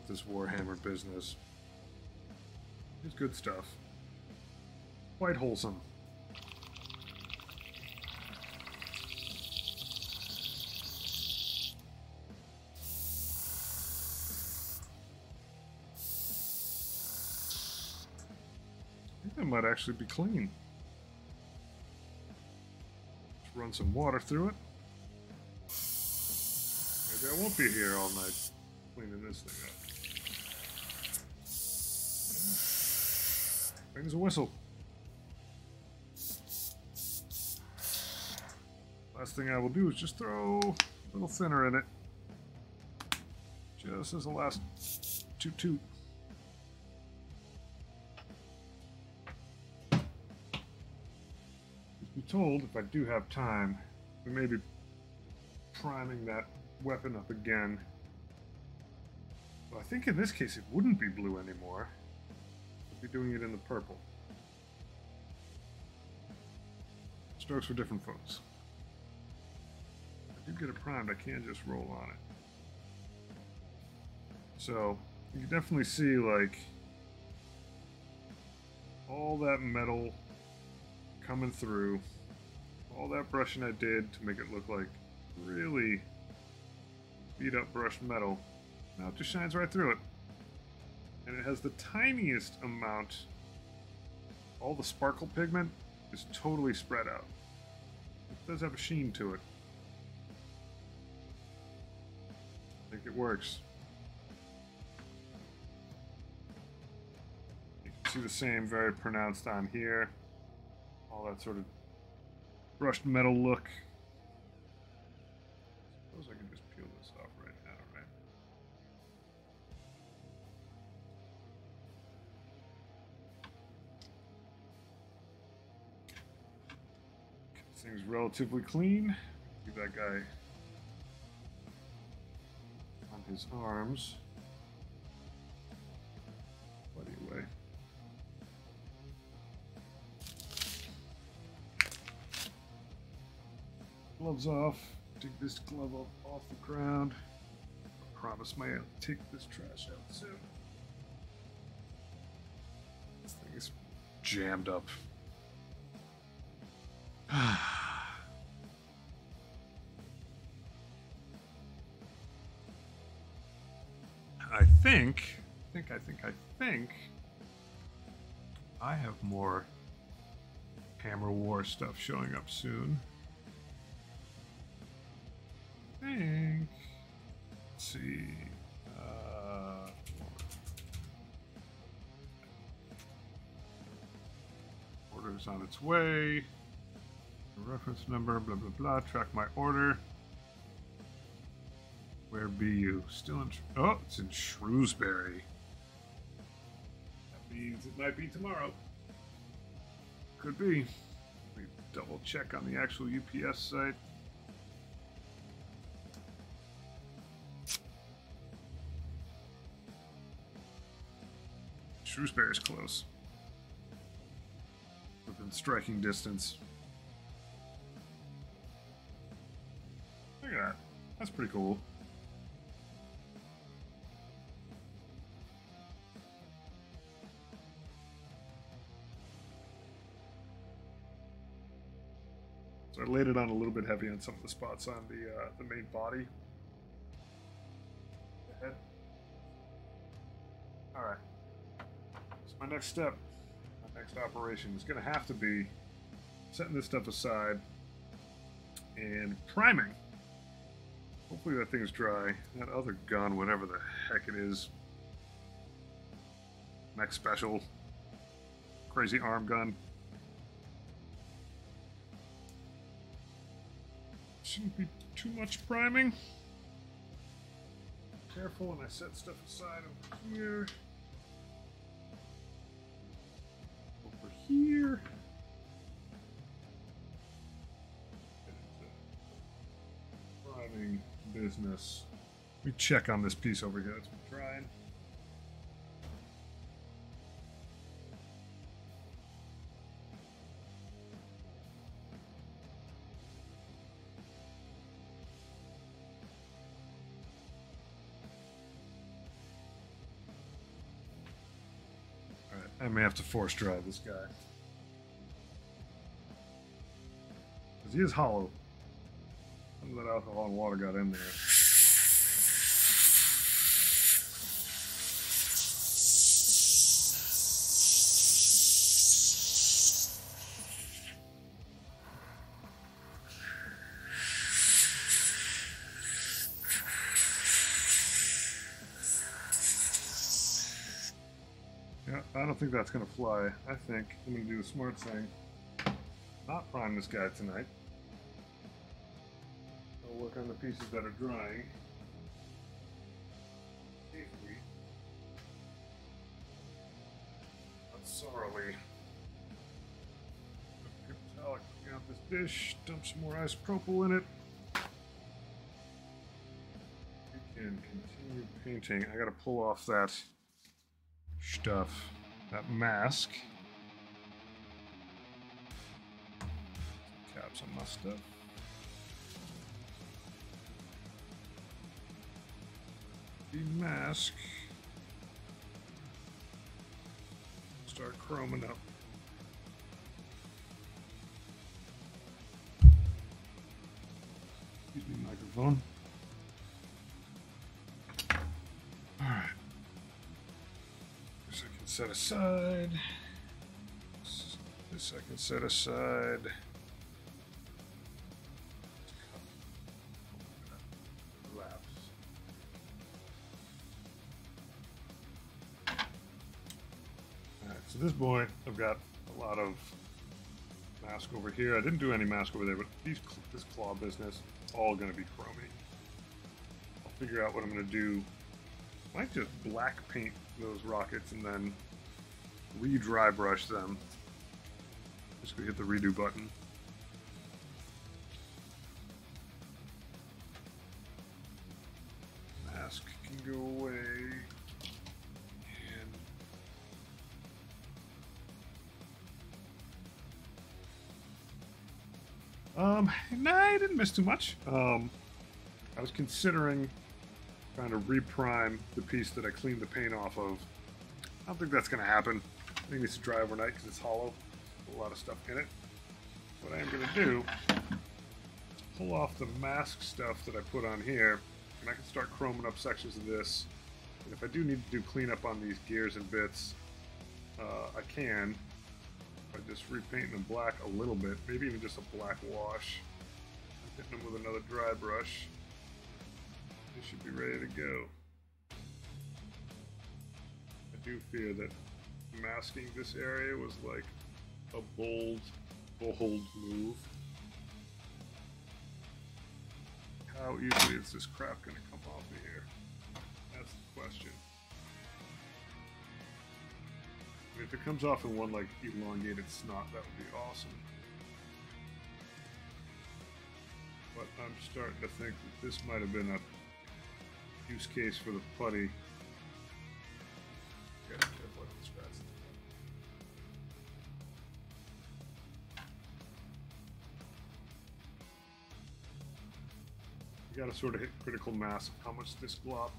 This Warhammer business. It's good stuff. Quite wholesome. I think that might actually be clean. Just run some water through it. Maybe I won't be here all night cleaning this thing up. Rings a whistle. Last thing I will do is just throw a little thinner in it. Just as a last toot toot. Be told if I do have time, we may be priming that weapon up again. Well, I think in this case it wouldn't be blue anymore. Be doing it in the purple. Strokes for different folks. I do get it primed, I can't just roll on it. So, you can definitely see, like, all that metal coming through. All that brushing I did to make it look like really beat up brushed metal. Now it just shines right through it. And it has the tiniest amount. All the sparkle pigment is totally spread out. It does have a sheen to it. I think it works. You can see the same very pronounced on here. All that sort of brushed metal look. Thing's relatively clean. Give that guy on his arms. Bloody way. Gloves off. Take this glove off, off the ground. I promise my I'll take this trash out soon. This thing is jammed up. Ah. I think, I think, I think, I think I have more Hammer War stuff showing up soon. I think. Let's see. Uh, order's on its way. Reference number, blah blah blah. Track my order. Where be you? Still in. Oh, it's in Shrewsbury. That means it might be tomorrow. Could be. Let me double check on the actual UPS site. Shrewsbury's close. Within striking distance. Look at that. That's pretty cool. So I laid it on a little bit heavy on some of the spots on the uh, the main body. The head. All right. So my next step, my next operation is going to have to be setting this stuff aside and priming. Hopefully that thing's dry. That other gun, whatever the heck it is, next special, crazy arm gun. Shouldn't be too much priming. Careful when I set stuff aside over here. Over here. Priming business. Let me check on this piece over here that's been drying. May have to force drive this guy. Because he is hollow. That alcohol and water got in there. Think that's gonna fly. I think I'm gonna do the smart thing. Not prime this guy tonight. I'll work on the pieces that are drying. Safely. Not sorrowly. Metallic, bring out this dish, dump some more isopropyl in it. We can continue painting. I gotta pull off that stuff. That mask. Caps on my stuff. The mask. Start chroming up. Excuse me, microphone. I can set aside. This I can set aside. Alright, so this boy, I've got a lot of mask over here. I didn't do any mask over there, but these this claw business, all going to be chromy. I'll figure out what I'm going to do I might just black paint those rockets and then re-dry brush them. Just gonna hit the redo button. Mask can go away. And um, nah, I didn't miss too much. Um, I was considering trying to reprime the piece that I cleaned the paint off of. I don't think that's going to happen. I think it needs to dry overnight because it's hollow. A lot of stuff in it. What I am going to do pull off the mask stuff that I put on here, and I can start chroming up sections of this. And if I do need to do cleanup on these gears and bits, uh, I can. By just repainting them black a little bit, maybe even just a black wash. Hitting them with another dry brush. They should be ready to go. I do fear that masking this area was like a bold, bold move. How easily is this crap going to come off of here? That's the question. If it comes off in one like elongated snot, that would be awesome. But I'm starting to think that this might have been a use case for the putty. You gotta sort of hit critical mass of how much this blob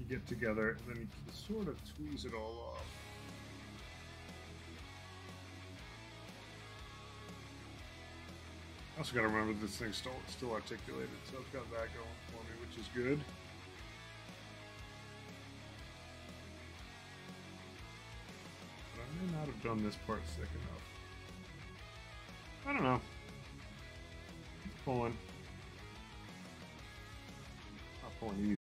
you get together, and then you can sort of tweeze it all off. Also got to remember this thing's still, still articulated, so it's got that going for me, which is good. But I may not have done this part thick enough. I don't know. It's pulling. Not pulling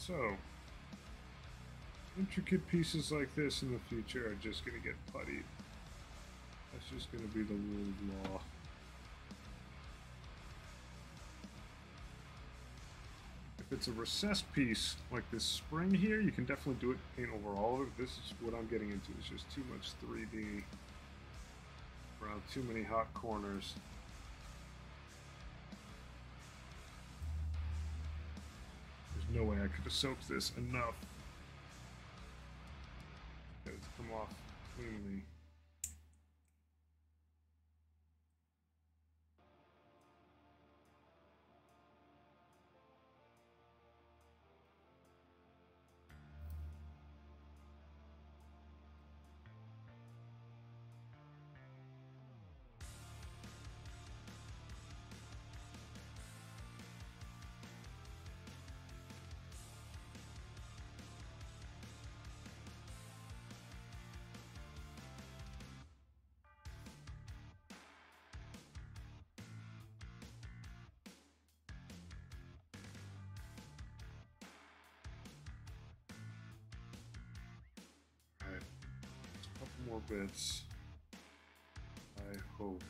so intricate pieces like this in the future are just going to get puttied. That's just going to be the rule of law. If it's a recessed piece like this spring here, you can definitely do it paint over all of it. This is what I'm getting into. It's just too much 3D around too many hot corners. No way I could have soaked this enough. Get it come off cleanly. More bits. I hope.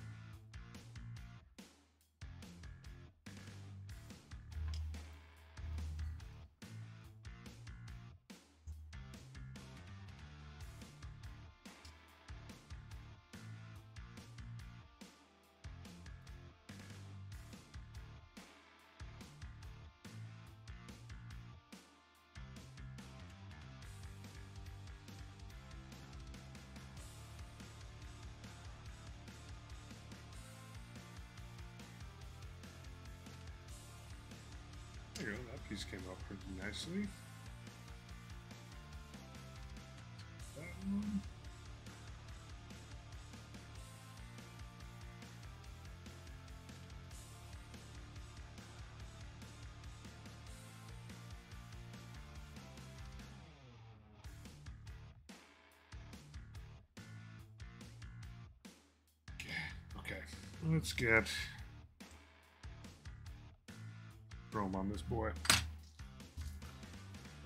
These came out pretty nicely. That one. Okay, let's get chrome on this boy.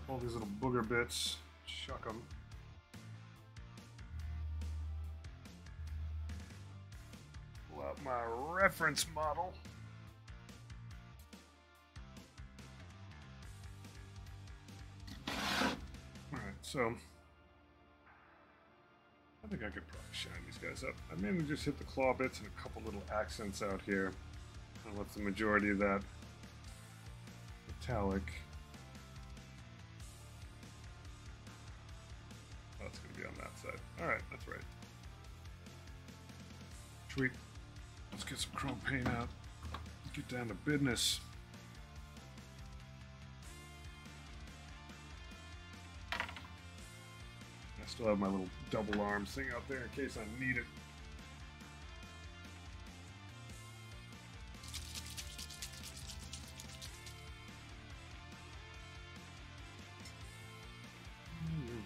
All these little booger bits, chuck them. Pull out my reference model. Alright, so I think I could probably shine these guys up. I mainly just hit the claw bits and a couple little accents out here. I left the majority of that metallic. Paint out. Get down to business. I still have my little double arms thing out there in case I need it.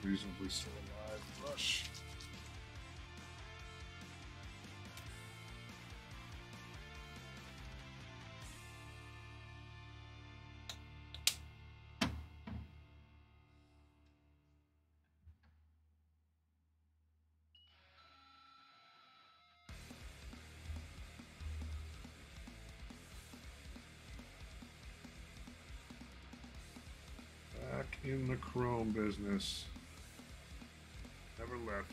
Reasonably still alive, Rush. In the chrome business. Never left.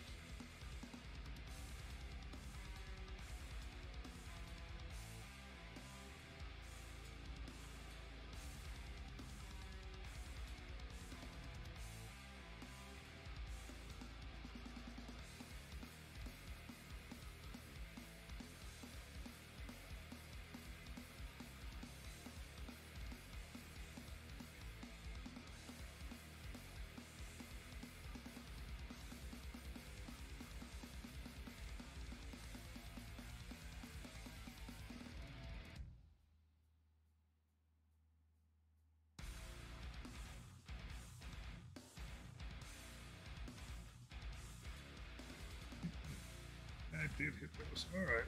Did hit those. Alright.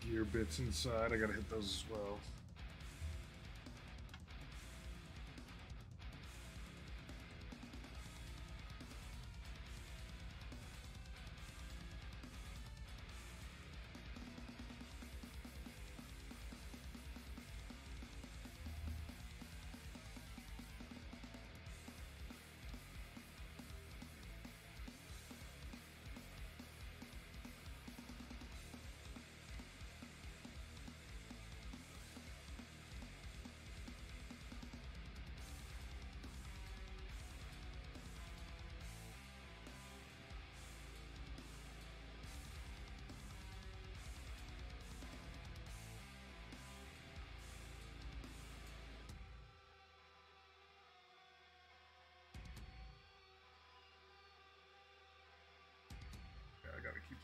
Gear bits inside. I gotta hit those as well.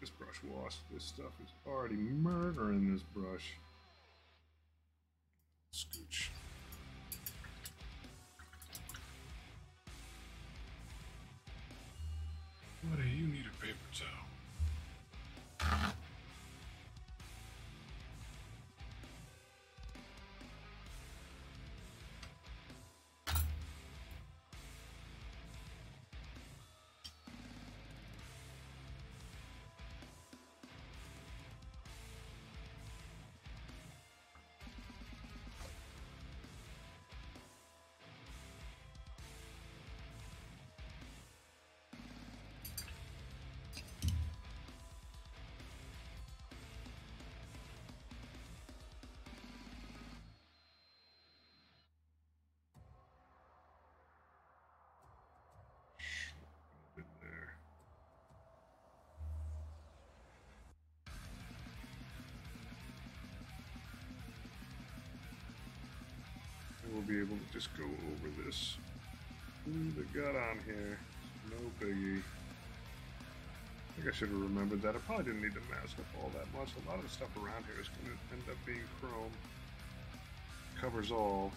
This brush washed. This stuff is already murdering this brush. Be able to just go over this that got on here. No biggie. I think I should have remembered that. I probably didn't need to mask up all that much. A lot of the stuff around here is going to end up being chrome. Covers all.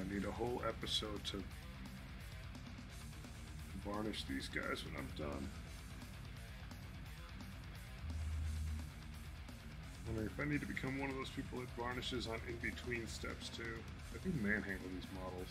I need a whole episode to varnish these guys when I'm done. Wondering if I need to become one of those people that varnishes on in between steps too. I do manhandle these models.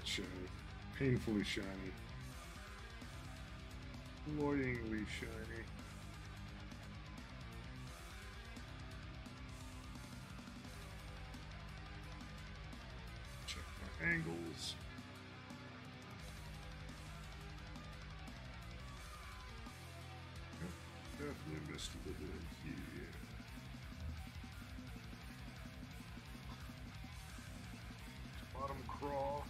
It's shiny. Painfully shiny. Cloyingly shiny. Check my angles. Definitely missed a little bit here. Bottom crawl.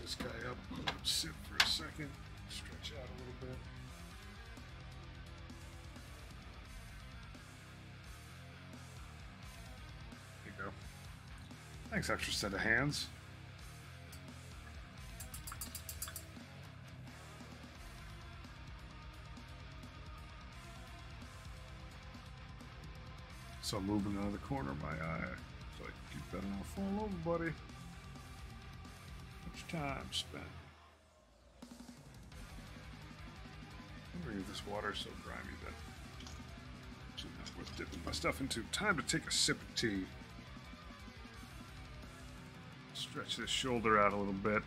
This guy up, sit for a second, stretch out a little bit. There you go. Thanks, extra set of hands. So I'm moving out of the corner of my eye so I keep that on fall over, buddy. Time spent. wondering if this water's so grimy that it's not worth dipping my stuff into. Time to take a sip of tea. Stretch this shoulder out a little bit.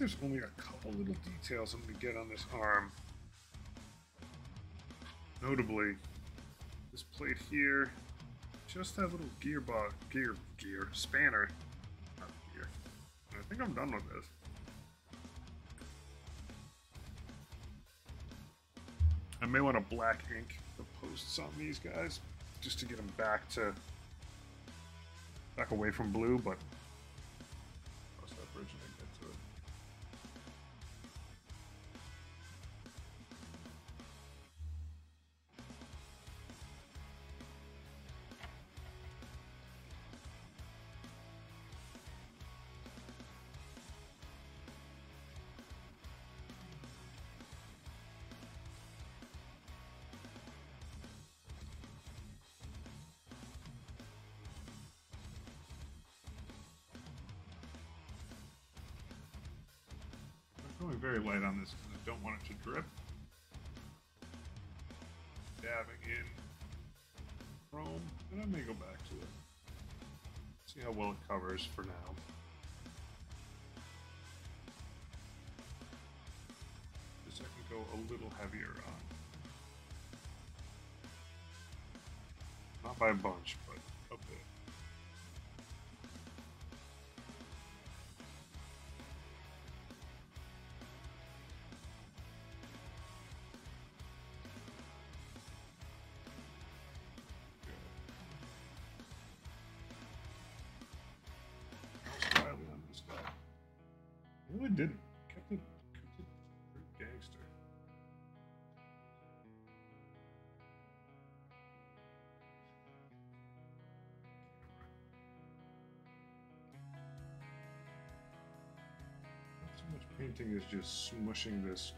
There's only a couple little details I'm going to get on this arm. Notably, this plate here, just that little gearbox, gear, gear, spanner, not gear. I think I'm done with this. I may want to black ink the posts on these guys just to get them back to back away from blue, but because I don't want it to drip. Dabbing in chrome, and I may go back to it. See how well it covers for now. This I can go a little heavier on. Not by a bunch, painting is just smushing this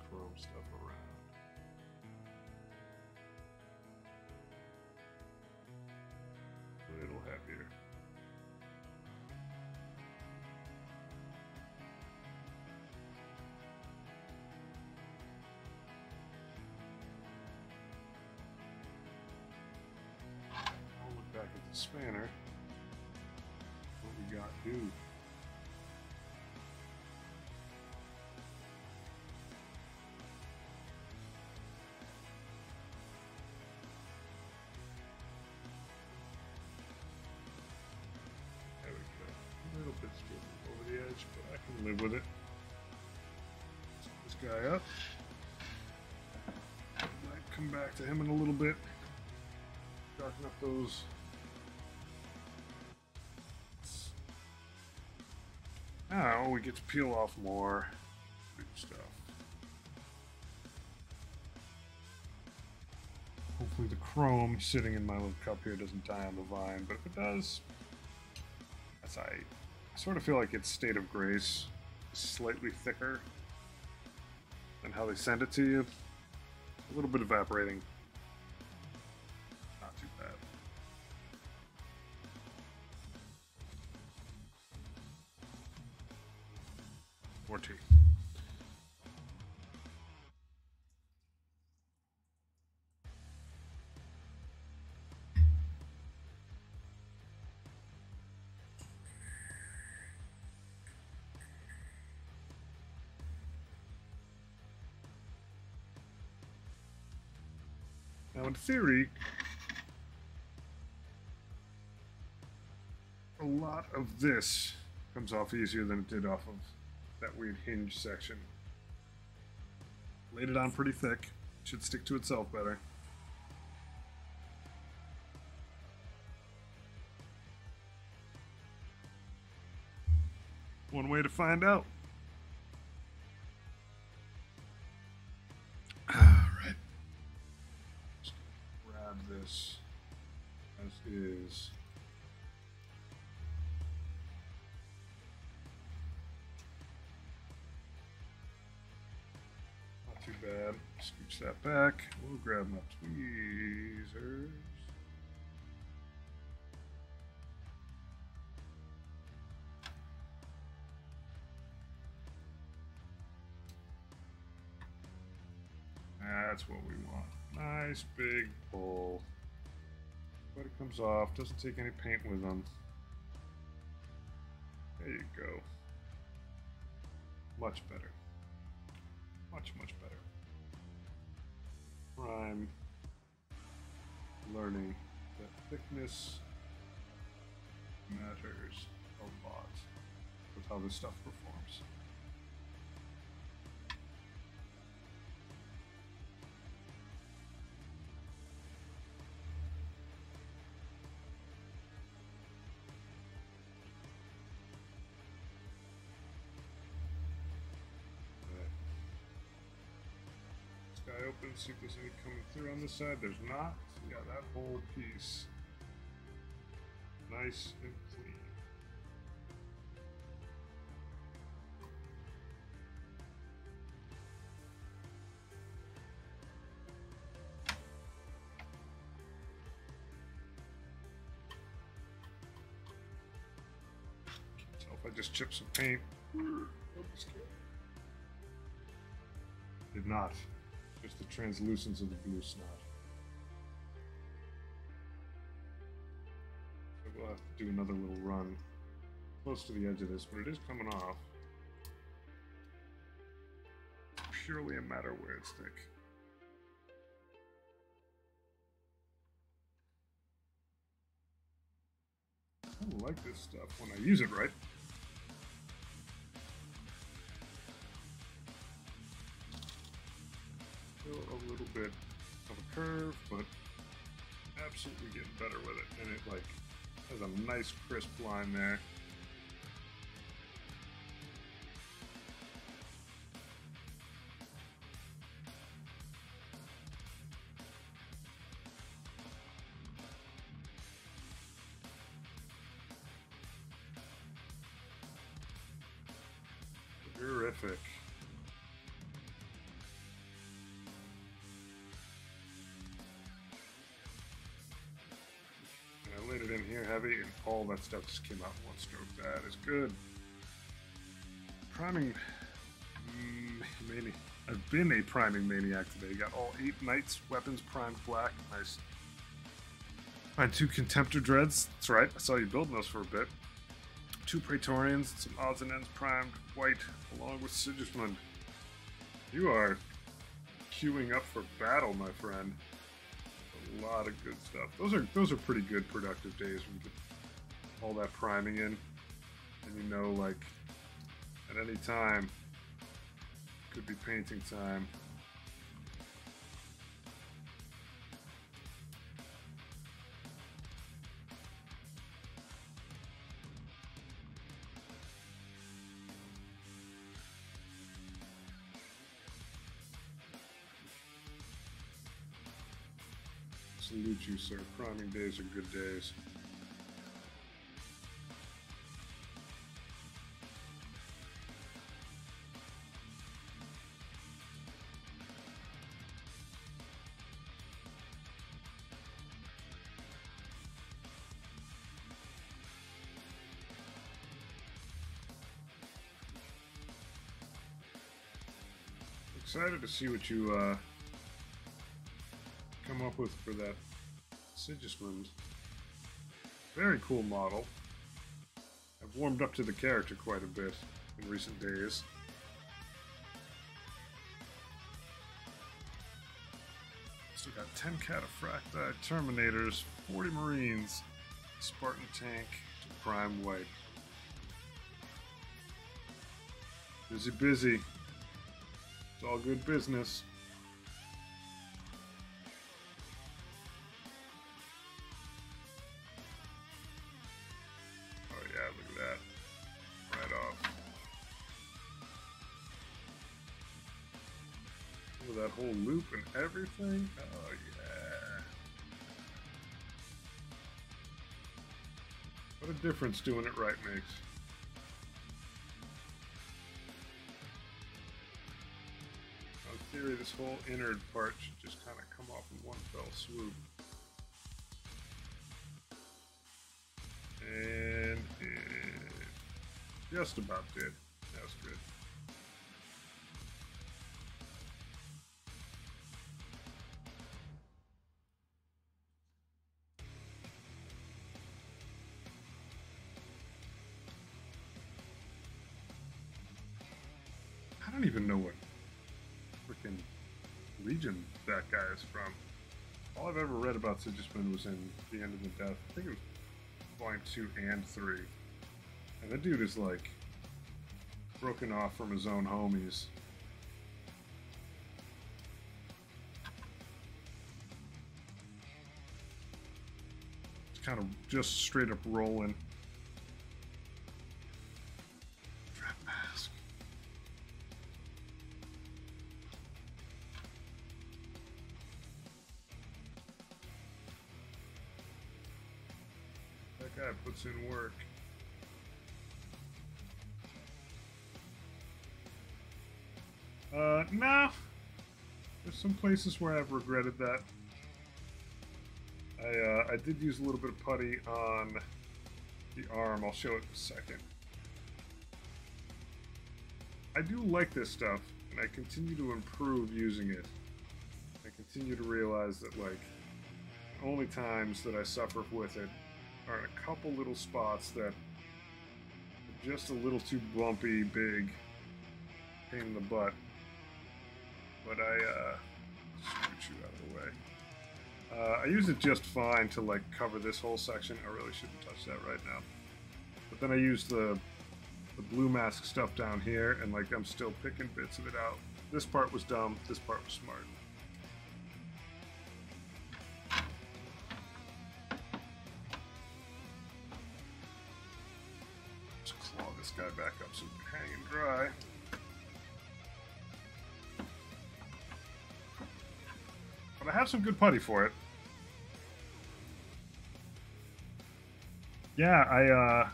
live with it. This guy up. Might come back to him in a little bit. Darken up those. Now we get to peel off more stuff. Hopefully the chrome sitting in my little cup here doesn't die on the vine, but if it does, that's I, I sort of feel like its state of grace slightly thicker than how they send it to you. A little bit evaporating. In theory, a lot of this comes off easier than it did off of that weird hinge section. Laid it on pretty thick. Should stick to itself better. One way to find out. Back. We'll grab my tweezers. That's what we want. Nice big bowl. But it comes off, doesn't take any paint with them. There you go. Much better. Much, much better. Prime learning that thickness matters a lot with how this stuff performs. Open, see if there's any coming through on this side. There's not. Yeah, that whole piece. Nice and clean. Can't tell if I just chipped some paint. Did not. Just the translucence of the blue snot. So we'll have to do another little run close to the edge of this, but it is coming off. Purely a matter where it's thick. I like this stuff when I use it right. Still a little bit of a curve, but absolutely getting better with it. And it like has a nice crisp line there. All that stuff just came out in one stroke. That is good. Priming mm, mani- I've been a priming maniac today. Got all eight knights weapons primed black. Nice. Find two contemptor dreads. That's right. I saw you building those for a bit. Two praetorians, some odds and ends primed white, along with Sigismund. You are queuing up for battle, my friend. A lot of good stuff. Those are those are pretty good productive days when you get all that priming in, and you know, like at any time could be painting time. Salute you, sir. Priming days are good days. Excited to see what you uh, come up with for that Sigismund. Very cool model. I've warmed up to the character quite a bit in recent days. Still got 10 cataphracti, Terminators, 40 Marines, Spartan tank to prime white. Busy, busy. It's all good business. Oh yeah, look at that. Right off. With that whole loop and everything. Oh yeah. What a difference doing it right makes. This whole innard part should just kind of come off in one fell swoop. And it just about did. From. All I've ever read about Sigismund was in The End and the Death. I think it was volume two and three. And that dude is like broken off from his own homies. It's kind of just straight up rolling. Guy in work. Uh, nah. There's some places where I've regretted that. I, uh, I did use a little bit of putty on the arm. I'll show it in a second. I do like this stuff, and I continue to improve using it. I continue to realize that, like, only times that I suffer with it are a couple little spots that are just a little too bumpy, big, pain in the butt. But I, uh, scoot you out of the way. Uh, I use it just fine to like cover this whole section. I really shouldn't touch that right now. But then I use the the blue mask stuff down here, and like I'm still picking bits of it out. This part was dumb. This part was smart. Back up so he can dry. But I have some good putty for it. Yeah, I uh,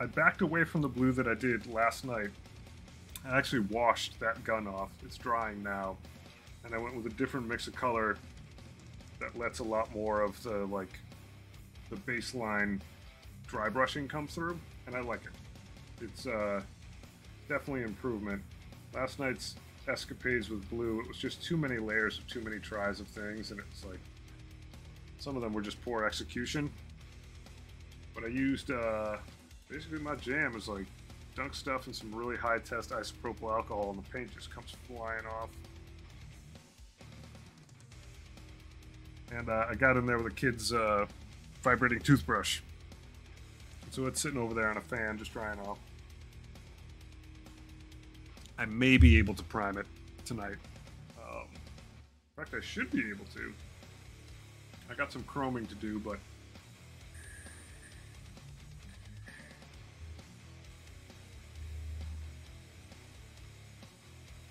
I backed away from the blue that I did last night. I actually washed that gun off. It's drying now, and I went with a different mix of color that lets a lot more of the like the baseline dry brushing come through, and I like it. It's uh, definitely improvement. Last night's escapades with blue, it was just too many layers of too many tries of things, and it's like some of them were just poor execution. But I used uh, basically my jam is like dunk stuff in some really high test isopropyl alcohol, and the paint just comes flying off. And uh, I got in there with a kid's uh, vibrating toothbrush. So it's sitting over there on a fan, just drying off. I may be able to prime it tonight. Um, in fact, I should be able to. I got some chroming to do, but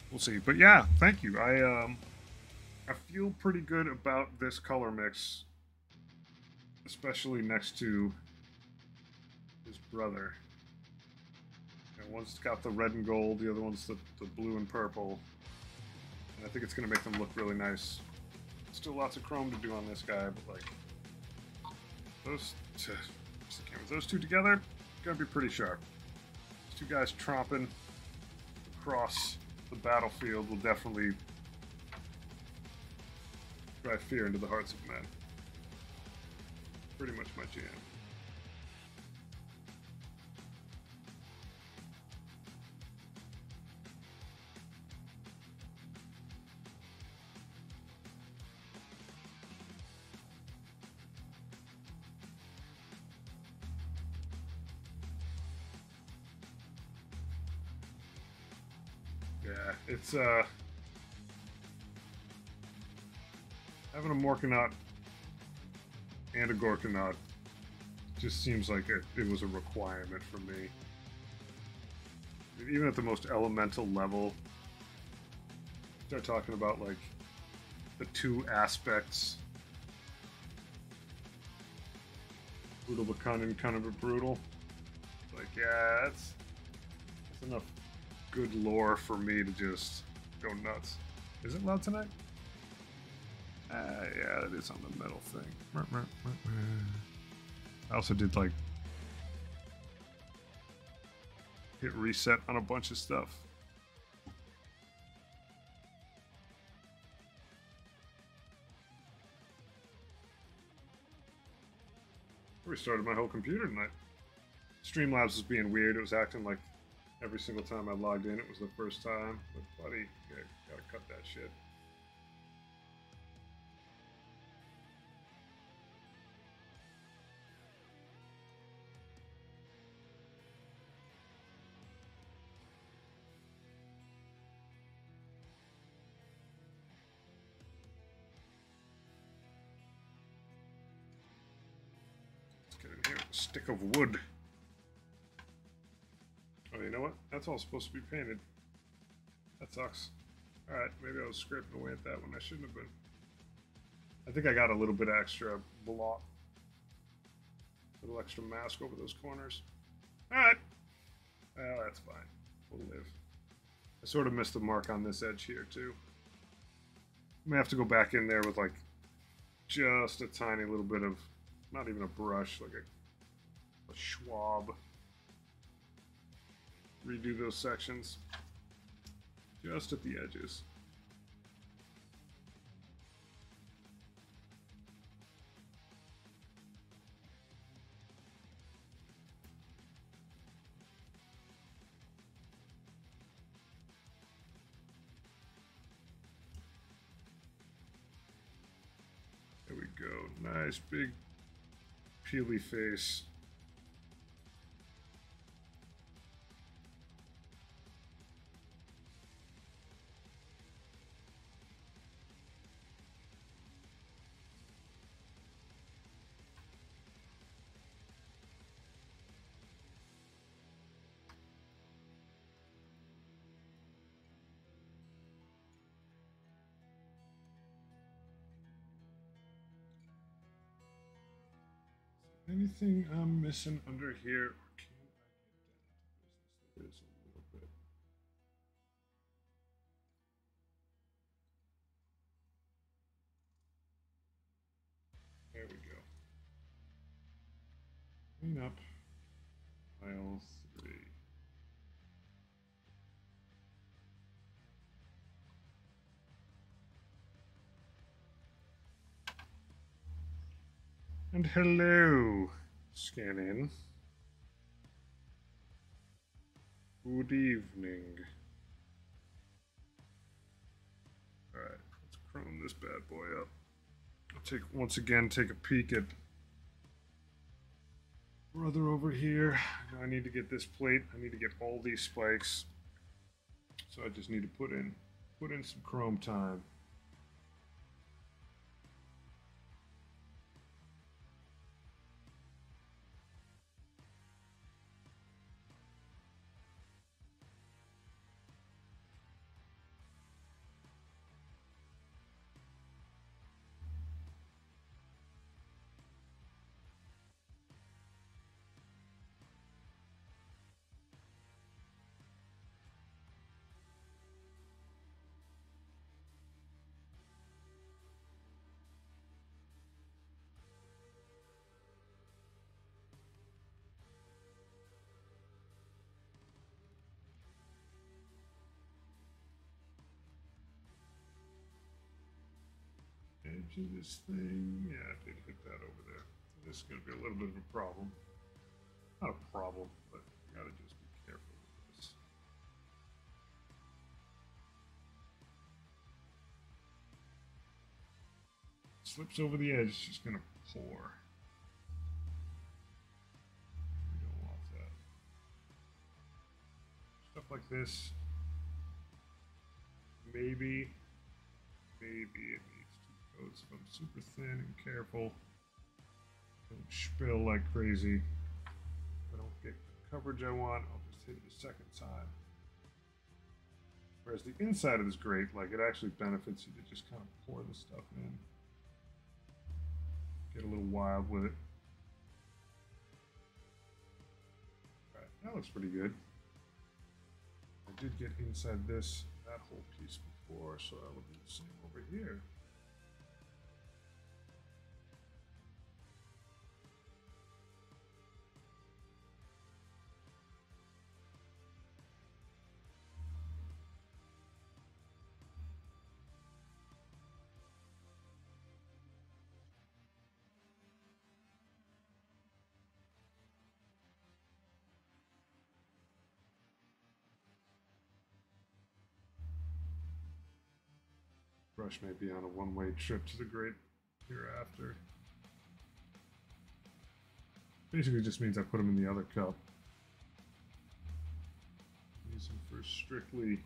we'll see. But yeah, thank you. I um, I feel pretty good about this color mix, especially next to his brother. One's got the red and gold, the other one's the, the blue and purple. And I think it's going to make them look really nice. Still lots of chrome to do on this guy, but like those two, those two together, gonna be pretty sharp. These two guys tromping across the battlefield will definitely drive fear into the hearts of men. Pretty much my jam. It's uh having a Morkanaut and a Gorkanaut just seems like it, it was a requirement for me. Even at the most elemental level, start talking about like the two aspects. Brutal but cunning, cunning but brutal. Like, yeah, that's, that's enough good lore for me to just go nuts. Is it loud tonight? Uh, yeah, it is on the metal thing. I also did like hit reset on a bunch of stuff. Restarted my whole computer tonight. Streamlabs was being weird. It was acting like every single time I logged in, it was the first time. But buddy, yeah, gotta cut that shit. Let's get in here. Stick of wood. You know what? That's all supposed to be painted. That sucks. Alright, maybe I was scraping away at that one. I shouldn't have been. I think I got a little bit extra block. A little extra mask over those corners. Alright. Well, that's fine. We'll live. I sort of missed the mark on this edge here, too. I may have to go back in there with, like, just a tiny little bit of, not even a brush, like a, a Schwab. Redo those sections. Just at the edges. There we go. Nice big peely face. Anything I'm missing under here? There is a little bit. There we go. Clean up. File three. And hello, scan in. Good evening. Alright, let's chrome this bad boy up. I'll take once again take a peek at brother over here. I need to get this plate. I need to get all these spikes. So I just need to put in put in some chrome time. Of this thing. Yeah, I did hit that over there. This is going to be a little bit of a problem. Not a problem, but you got to just be careful with this. Slips over the edge, it's just going to pour. We don't want that. Stuff like this. Maybe, maybe it if I'm super thin and careful. Don't spill like crazy. If I don't get the coverage I want, I'll just hit it a second time. Whereas the inside of this grate, like it actually benefits you to just kind of pour the stuff in. Get a little wild with it. Alright, that looks pretty good. I did get inside this, that whole piece before, so that will be the same over here. Brush may be on a one-way trip to the great hereafter. Basically just means I put them in the other cup. Use them for strictly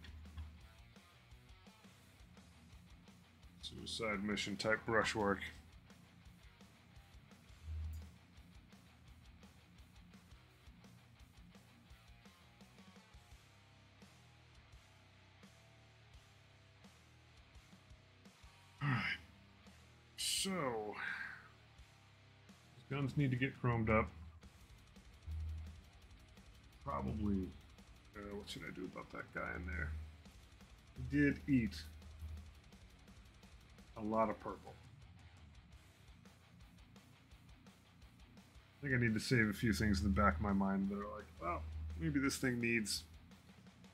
suicide mission type brushwork. Alright. So, these guns need to get chromed up. probably. Uh, what should I do about that guy in there? He did eat a lot of purple. I think I need to save a few things in the back of my mind that are like, well, maybe this thing needs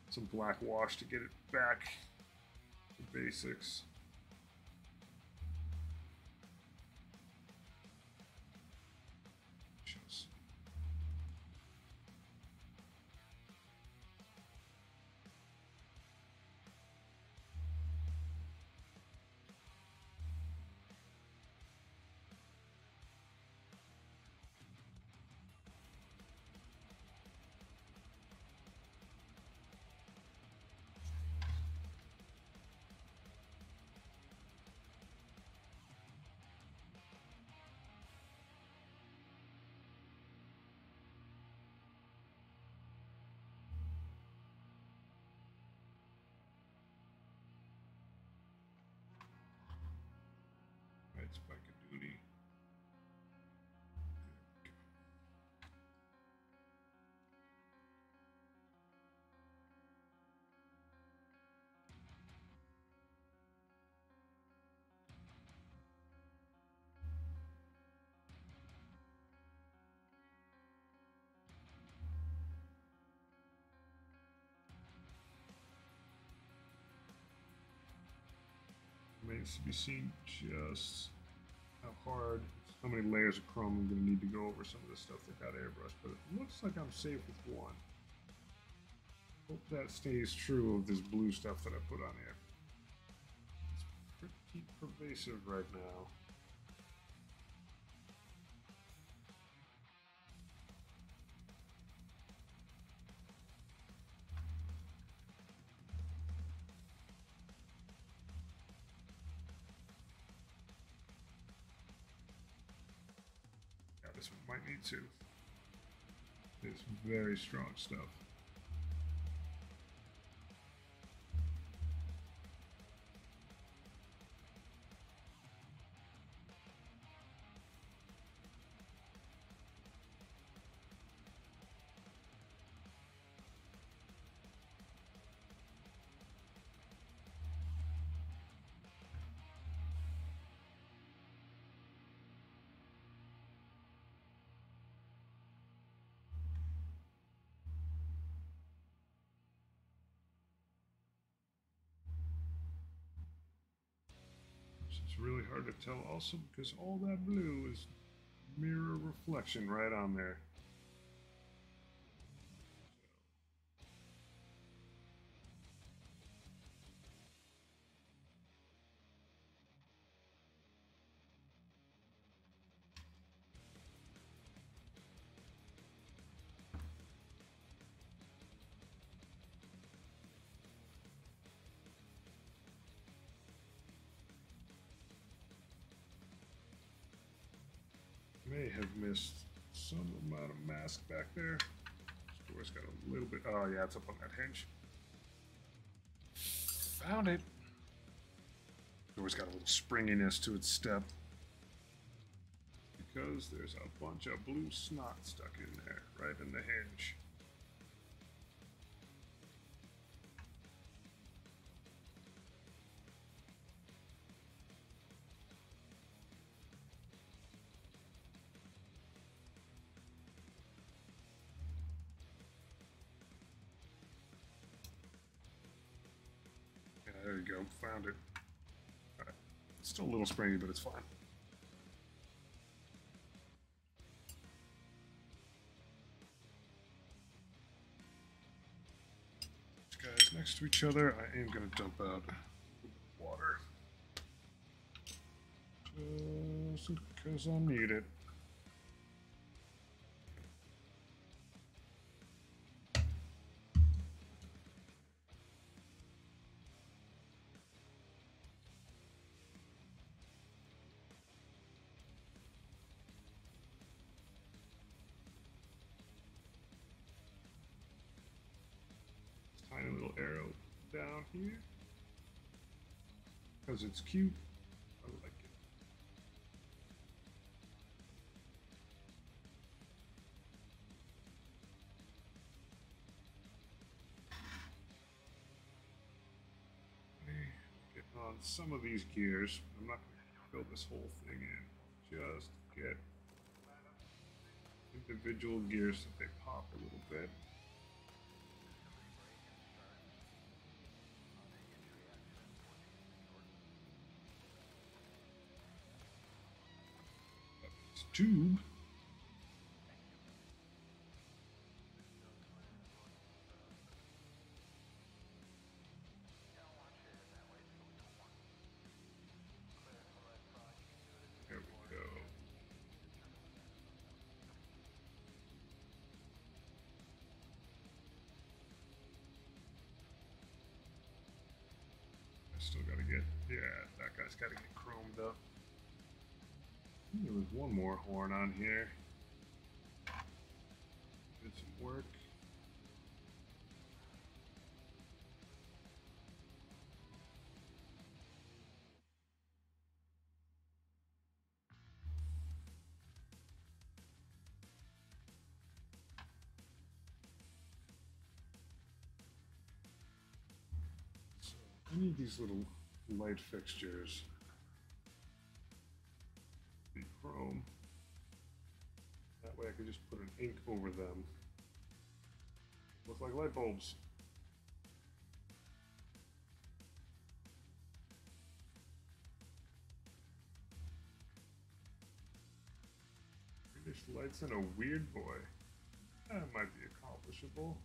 some black wash to get it back to basics. Remains to be seen just how hard, how many layers of chrome I'm going to need to go over some of this stuff that got airbrushed, but it looks like I'm safe with one. Hope that stays true of this blue stuff that I put on here. It's pretty pervasive right now. Need to. It's very strong stuff. To tell also because all that blue is mirror reflection right on there. Back there. Store's got a little bit. Oh yeah, it's up on that hinge. Found it. Door's got a little springiness to its step. Because there's a bunch of blue snot stuck in there, right in the hinge. Little springy, but it's fine. These guys next to each other. I am going to dump out water. Just because I need it. because it's cute. I like it. Get on some of these gears. I'm not going to fill this whole thing in. Just get individual gears that they pop a little bit. I still gotta get, yeah, that guy's gotta get chromed up. There was one more horn on here. Did some work. I need these little light fixtures Can just put an ink over them. Look like light bulbs. British lights and a Weirdboy. That might be accomplishable.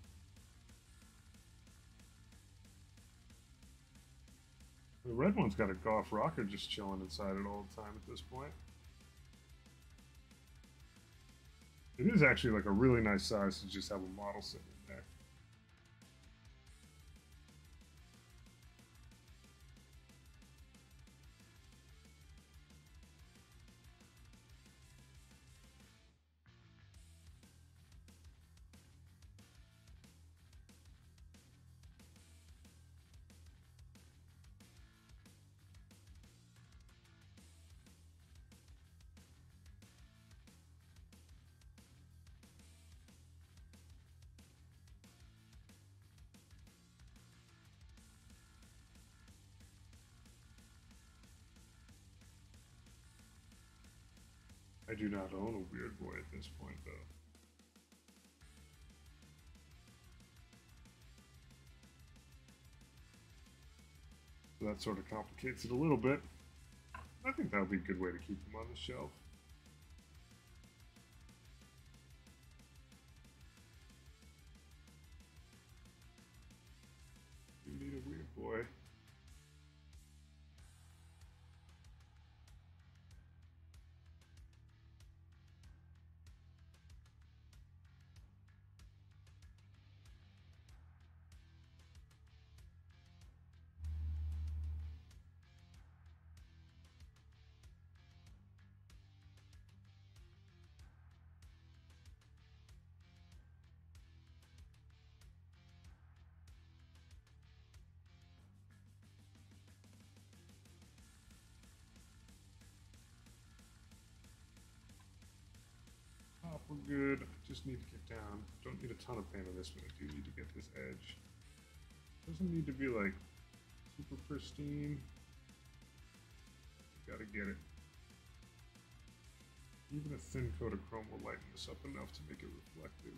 The red one's got a golf rocker just chilling inside it all the time at this point. It is actually like a really nice size to just have a model sitting do not own a Weirdboy at this point, though. So that sort of complicates it a little bit. I think that would be a good way to keep them on the shelf. We're good. Just need to get down. Don't need a ton of paint on this one. I do need to get this edge. Doesn't need to be like super pristine. Gotta get it. Even a thin coat of chrome will lighten this up enough to make it reflective.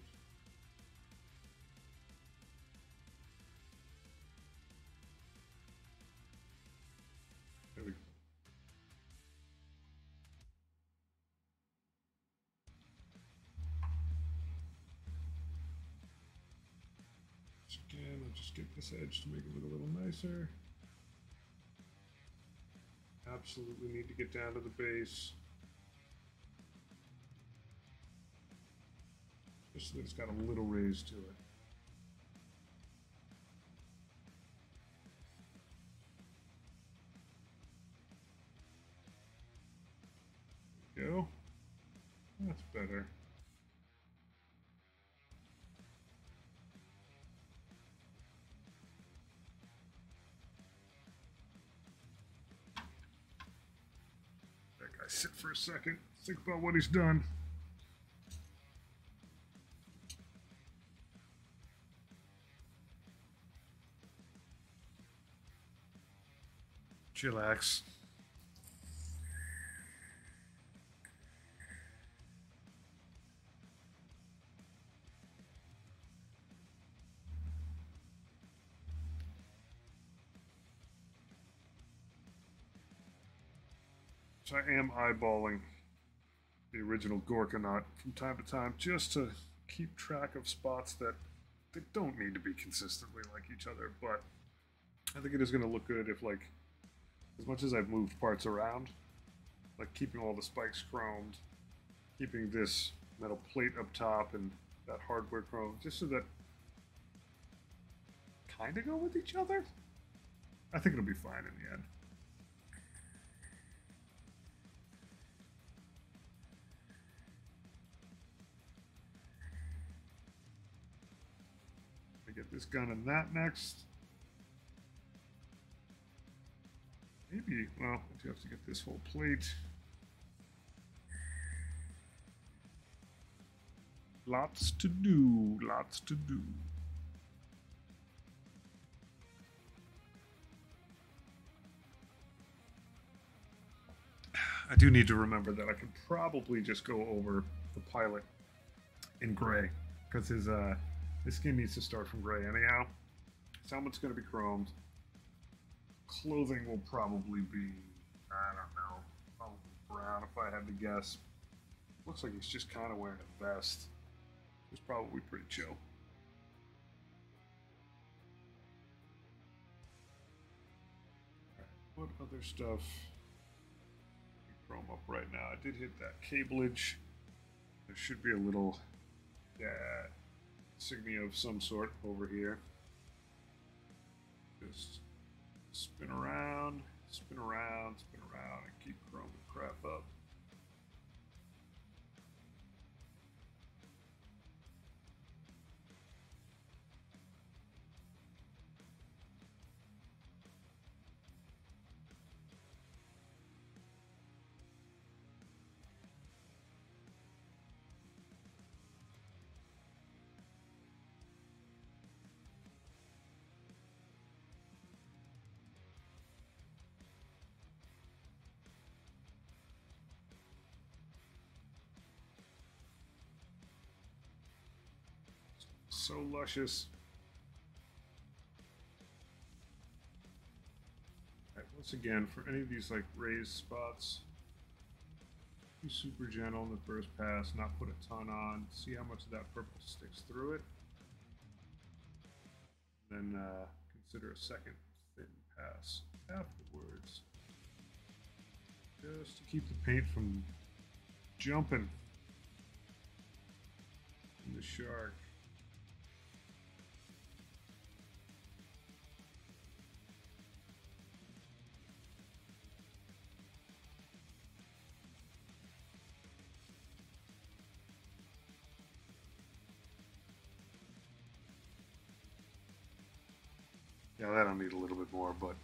This edge to make it look a little nicer. Absolutely need to get down to the base. Just so that it's got a little raise to it. Go. That's better. Sit for a second, think about what he's done. Chillax. I am eyeballing the original Gorkanaut from time to time just to keep track of spots that don't need to be consistently like each other, but I think it is going to look good if, like, as much as I've moved parts around, like keeping all the spikes chromed, keeping this metal plate up top and that hardware chrome, just so that kind of go with each other. I think it'll be fine in the end. Get this gun and that next. Maybe, well, I do have to get this whole plate. Lots to do, lots to do. I do need to remember that I could probably just go over the pilot in gray because his uh his skin needs to start from gray anyhow. Helmet's going to be chromed. Clothing will probably be I don't know, probably brown if I had to guess. Looks like he's just kind of wearing a vest. It's probably pretty chill. What other stuff? Chrome up right now. I did hit that cableage. There should be a little uh, insignia of some sort over here. Just spin around, spin around, spin around, and keep chrome crap up. So luscious. Once again, for any of these like raised spots, be super gentle in the first pass, not put a ton on, see how much of that purple sticks through it. Then uh, consider a second thin pass afterwards. Just to keep the paint from jumping in the shark. Yeah, a little bit more, but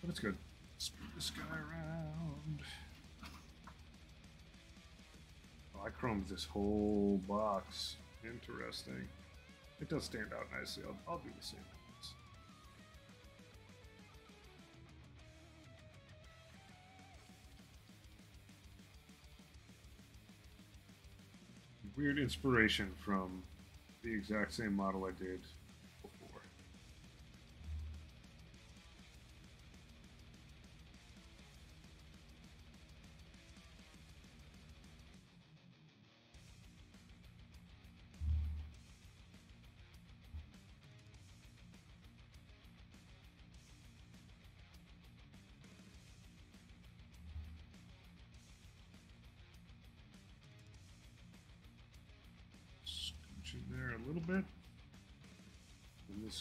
but it's good. Spin this guy around. Oh, I chromed this whole box. Interesting. It does stand out nicely. I'll, I'll do the same. Weird inspiration from the exact same model I did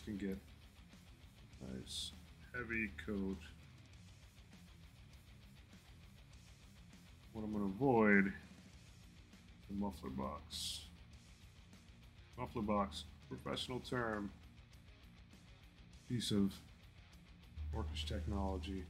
can get nice heavy coat. What I'm going to avoid the muffler box. Muffler box, professional term, piece of orcish technology.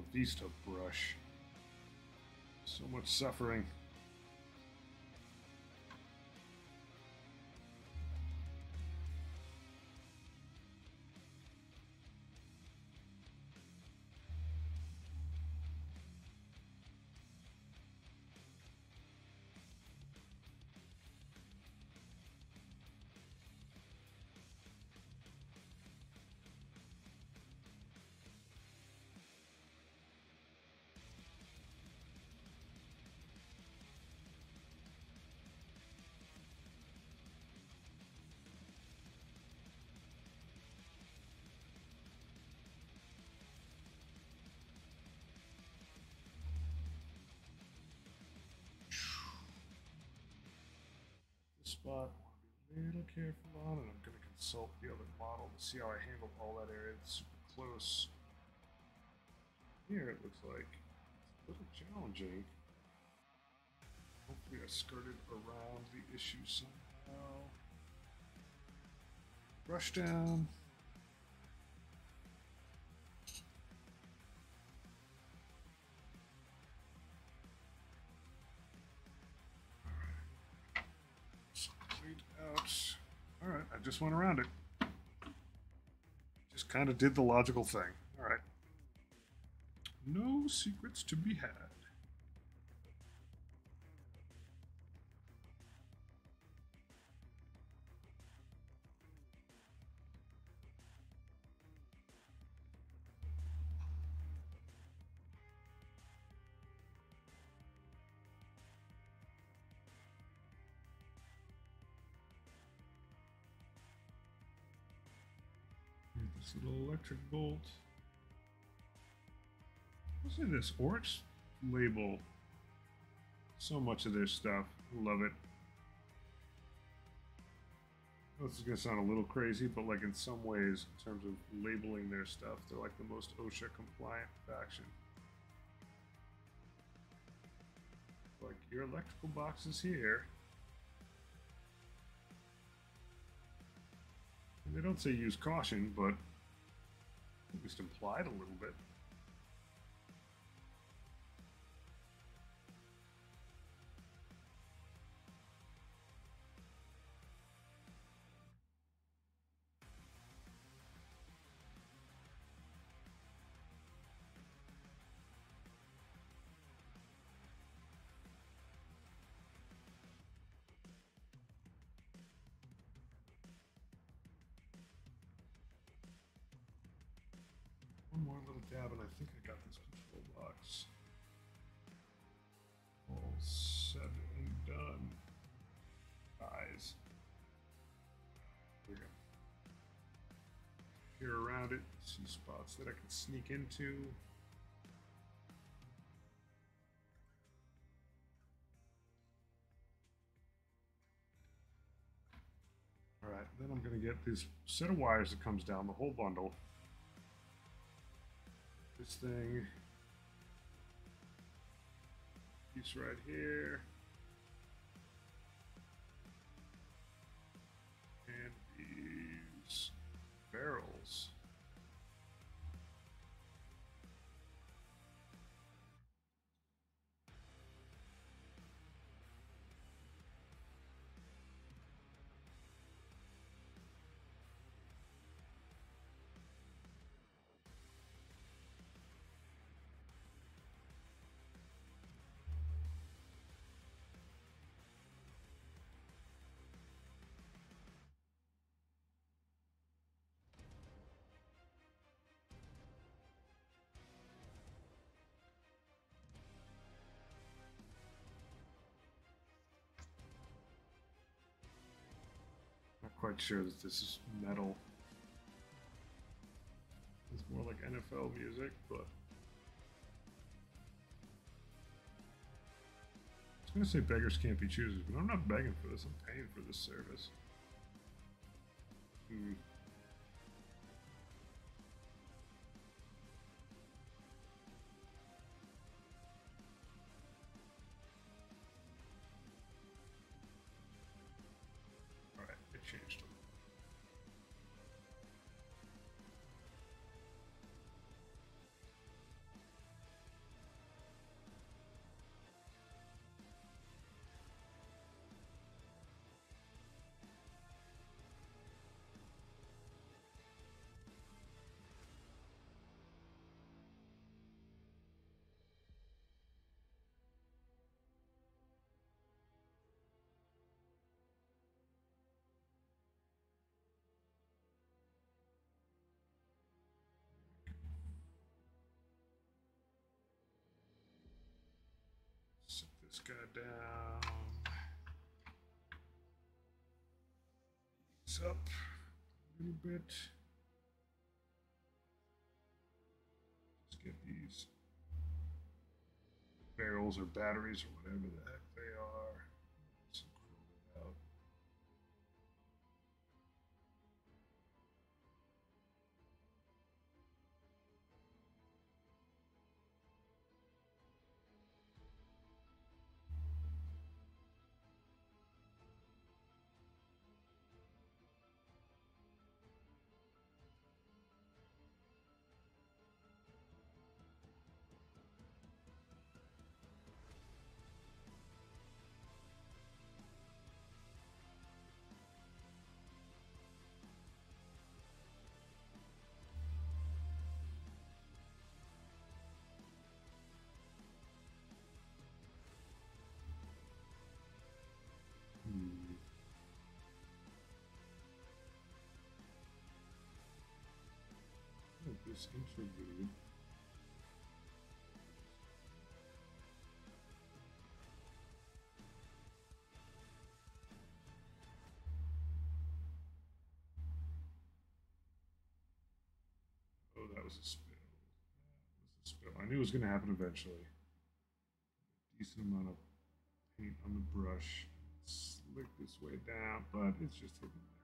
From the Vista brush. So much suffering. Spot I want to be a little careful on, and I'm going to consult the other model to see how I handle all that area. It's super close. Here it looks like it's a little challenging. Hopefully I skirted around the issue somehow. Brush down. I just went around it. Just kind of did the logical thing. Alright. No secrets to be had. Electric bolt. What's in this orange label? So much of this stuff. Love it. This is gonna sound a little crazy, but like in some ways, in terms of labeling their stuff, they're like the most OSHA compliant faction. Like your electrical box is here. And they don't say use caution, but least implied a little bit. One little dab, and I think I got this control box all said and done. Eyes. We go. Here around it, see spots that I can sneak into. Alright, then I'm going to get this set of wires that comes down the whole bundle. This thing. Piece right here. And these barrels. Quite sure that this is metal. It's more like NFL music, but. I was gonna say beggars can't be choosers, but I'm not begging for this. I'm paying for this service. Hmm. This guy down. Ease up a little bit. Let's get these barrels or batteries or whatever the heck they are. This interlude. Oh, that was a spill. That was a spill. I knew it was going to happen eventually. Decent amount of paint on the brush. Slick this way down, but it's just hidden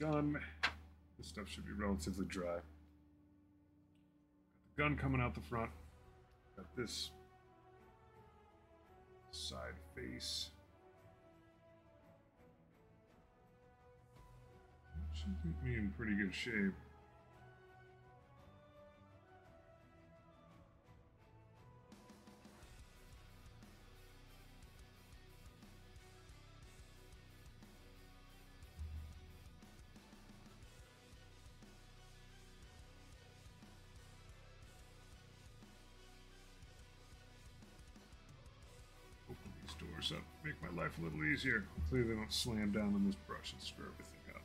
gun. This stuff should be relatively dry. Got the gun coming out the front. Got this side face. Should get me in pretty good shape. Life a little easier. Hopefully they don't slam down on this brush and screw everything up.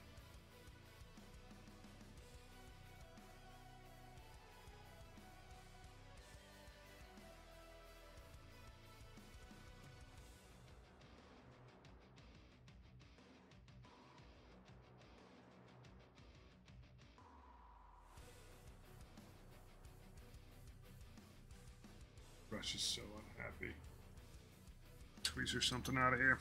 Brush is so unhappy. Tweezer something out of here.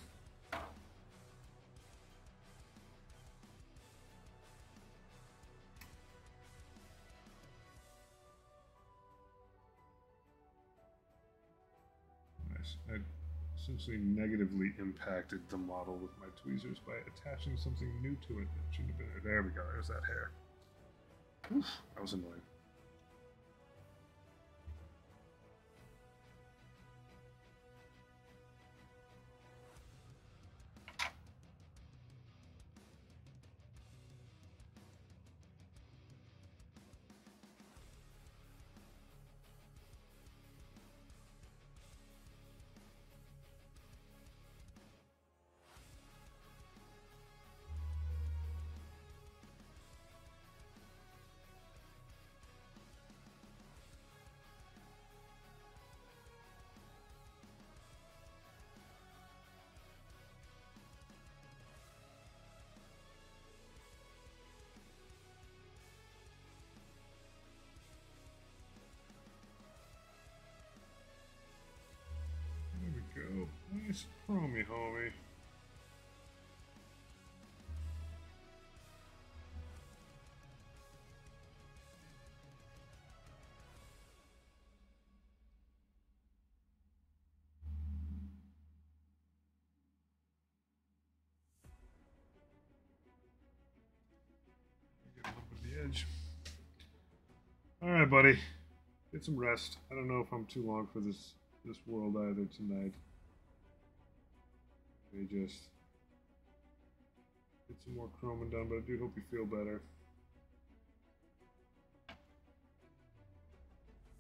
Nice. I essentially negatively impacted the model with my tweezers by attaching something new to it that shouldn't have been there. There we go. There's that hair. Oof, that was annoying. Chromey, homie. Get with the edge. All right, buddy. Get some rest. I don't know if I'm too long for this this world either tonight. May just get some more chroming done, but I do hope you feel better.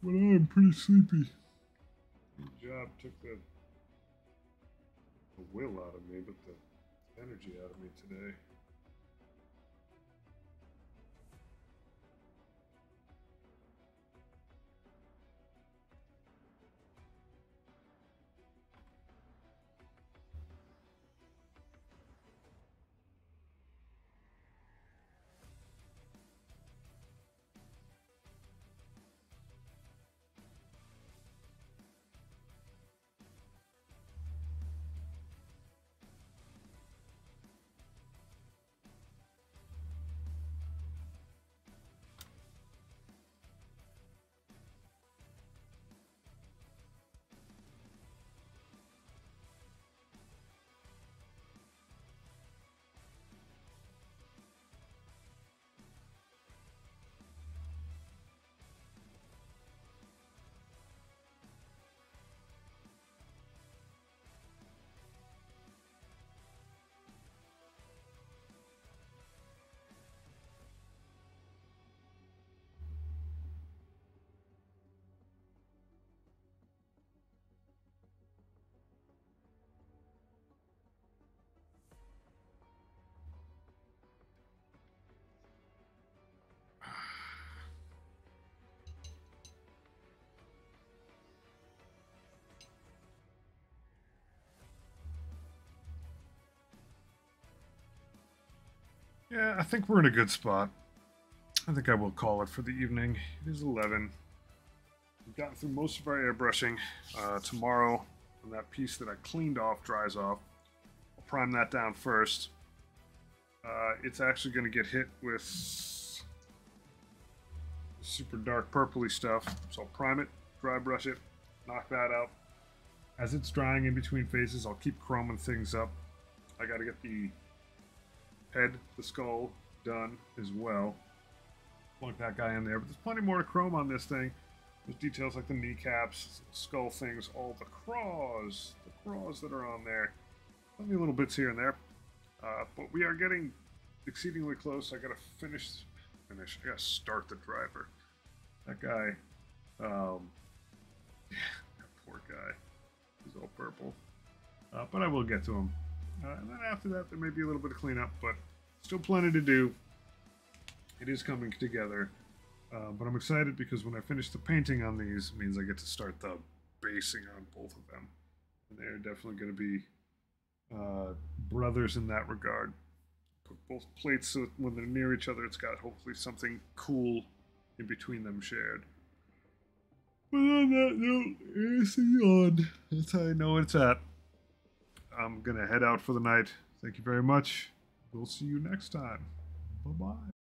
but I'm pretty sleepy. The job took the, the will out of me, but the energy out of me today. Yeah, I think we're in a good spot. I think I will call it for the evening. It is 11. We've gotten through most of our airbrushing. Uh, tomorrow, when that piece that I cleaned off dries off, I'll prime that down first. Uh, it's actually going to get hit with super dark purpley stuff. So I'll prime it, dry brush it, knock that out. As it's drying in between phases, I'll keep chroming things up. I got to get the head, the skull done as well. Plug that guy in there, but there's plenty more to chrome on this thing. There's details like the kneecaps, skull things, all the craws, the craws that are on there. Plenty of little bits here and there. Uh, but we are getting exceedingly close. I gotta finish, finish. I gotta start the driver. That guy, um, yeah, that poor guy. He's all purple. Uh, but I will get to him. Uh, and then after that, there may be a little bit of cleanup, but still plenty to do. It is coming together. Uh, but I'm excited because when I finish the painting on these, means I get to start the basing on both of them. And they're definitely going to be uh, brothers in that regard. Put both plates so when they're near each other, it's got hopefully something cool in between them shared. But on that note, it's yawn. That's how I know it's at. I'm going to head out for the night. Thank you very much. We'll see you next time. Bye bye.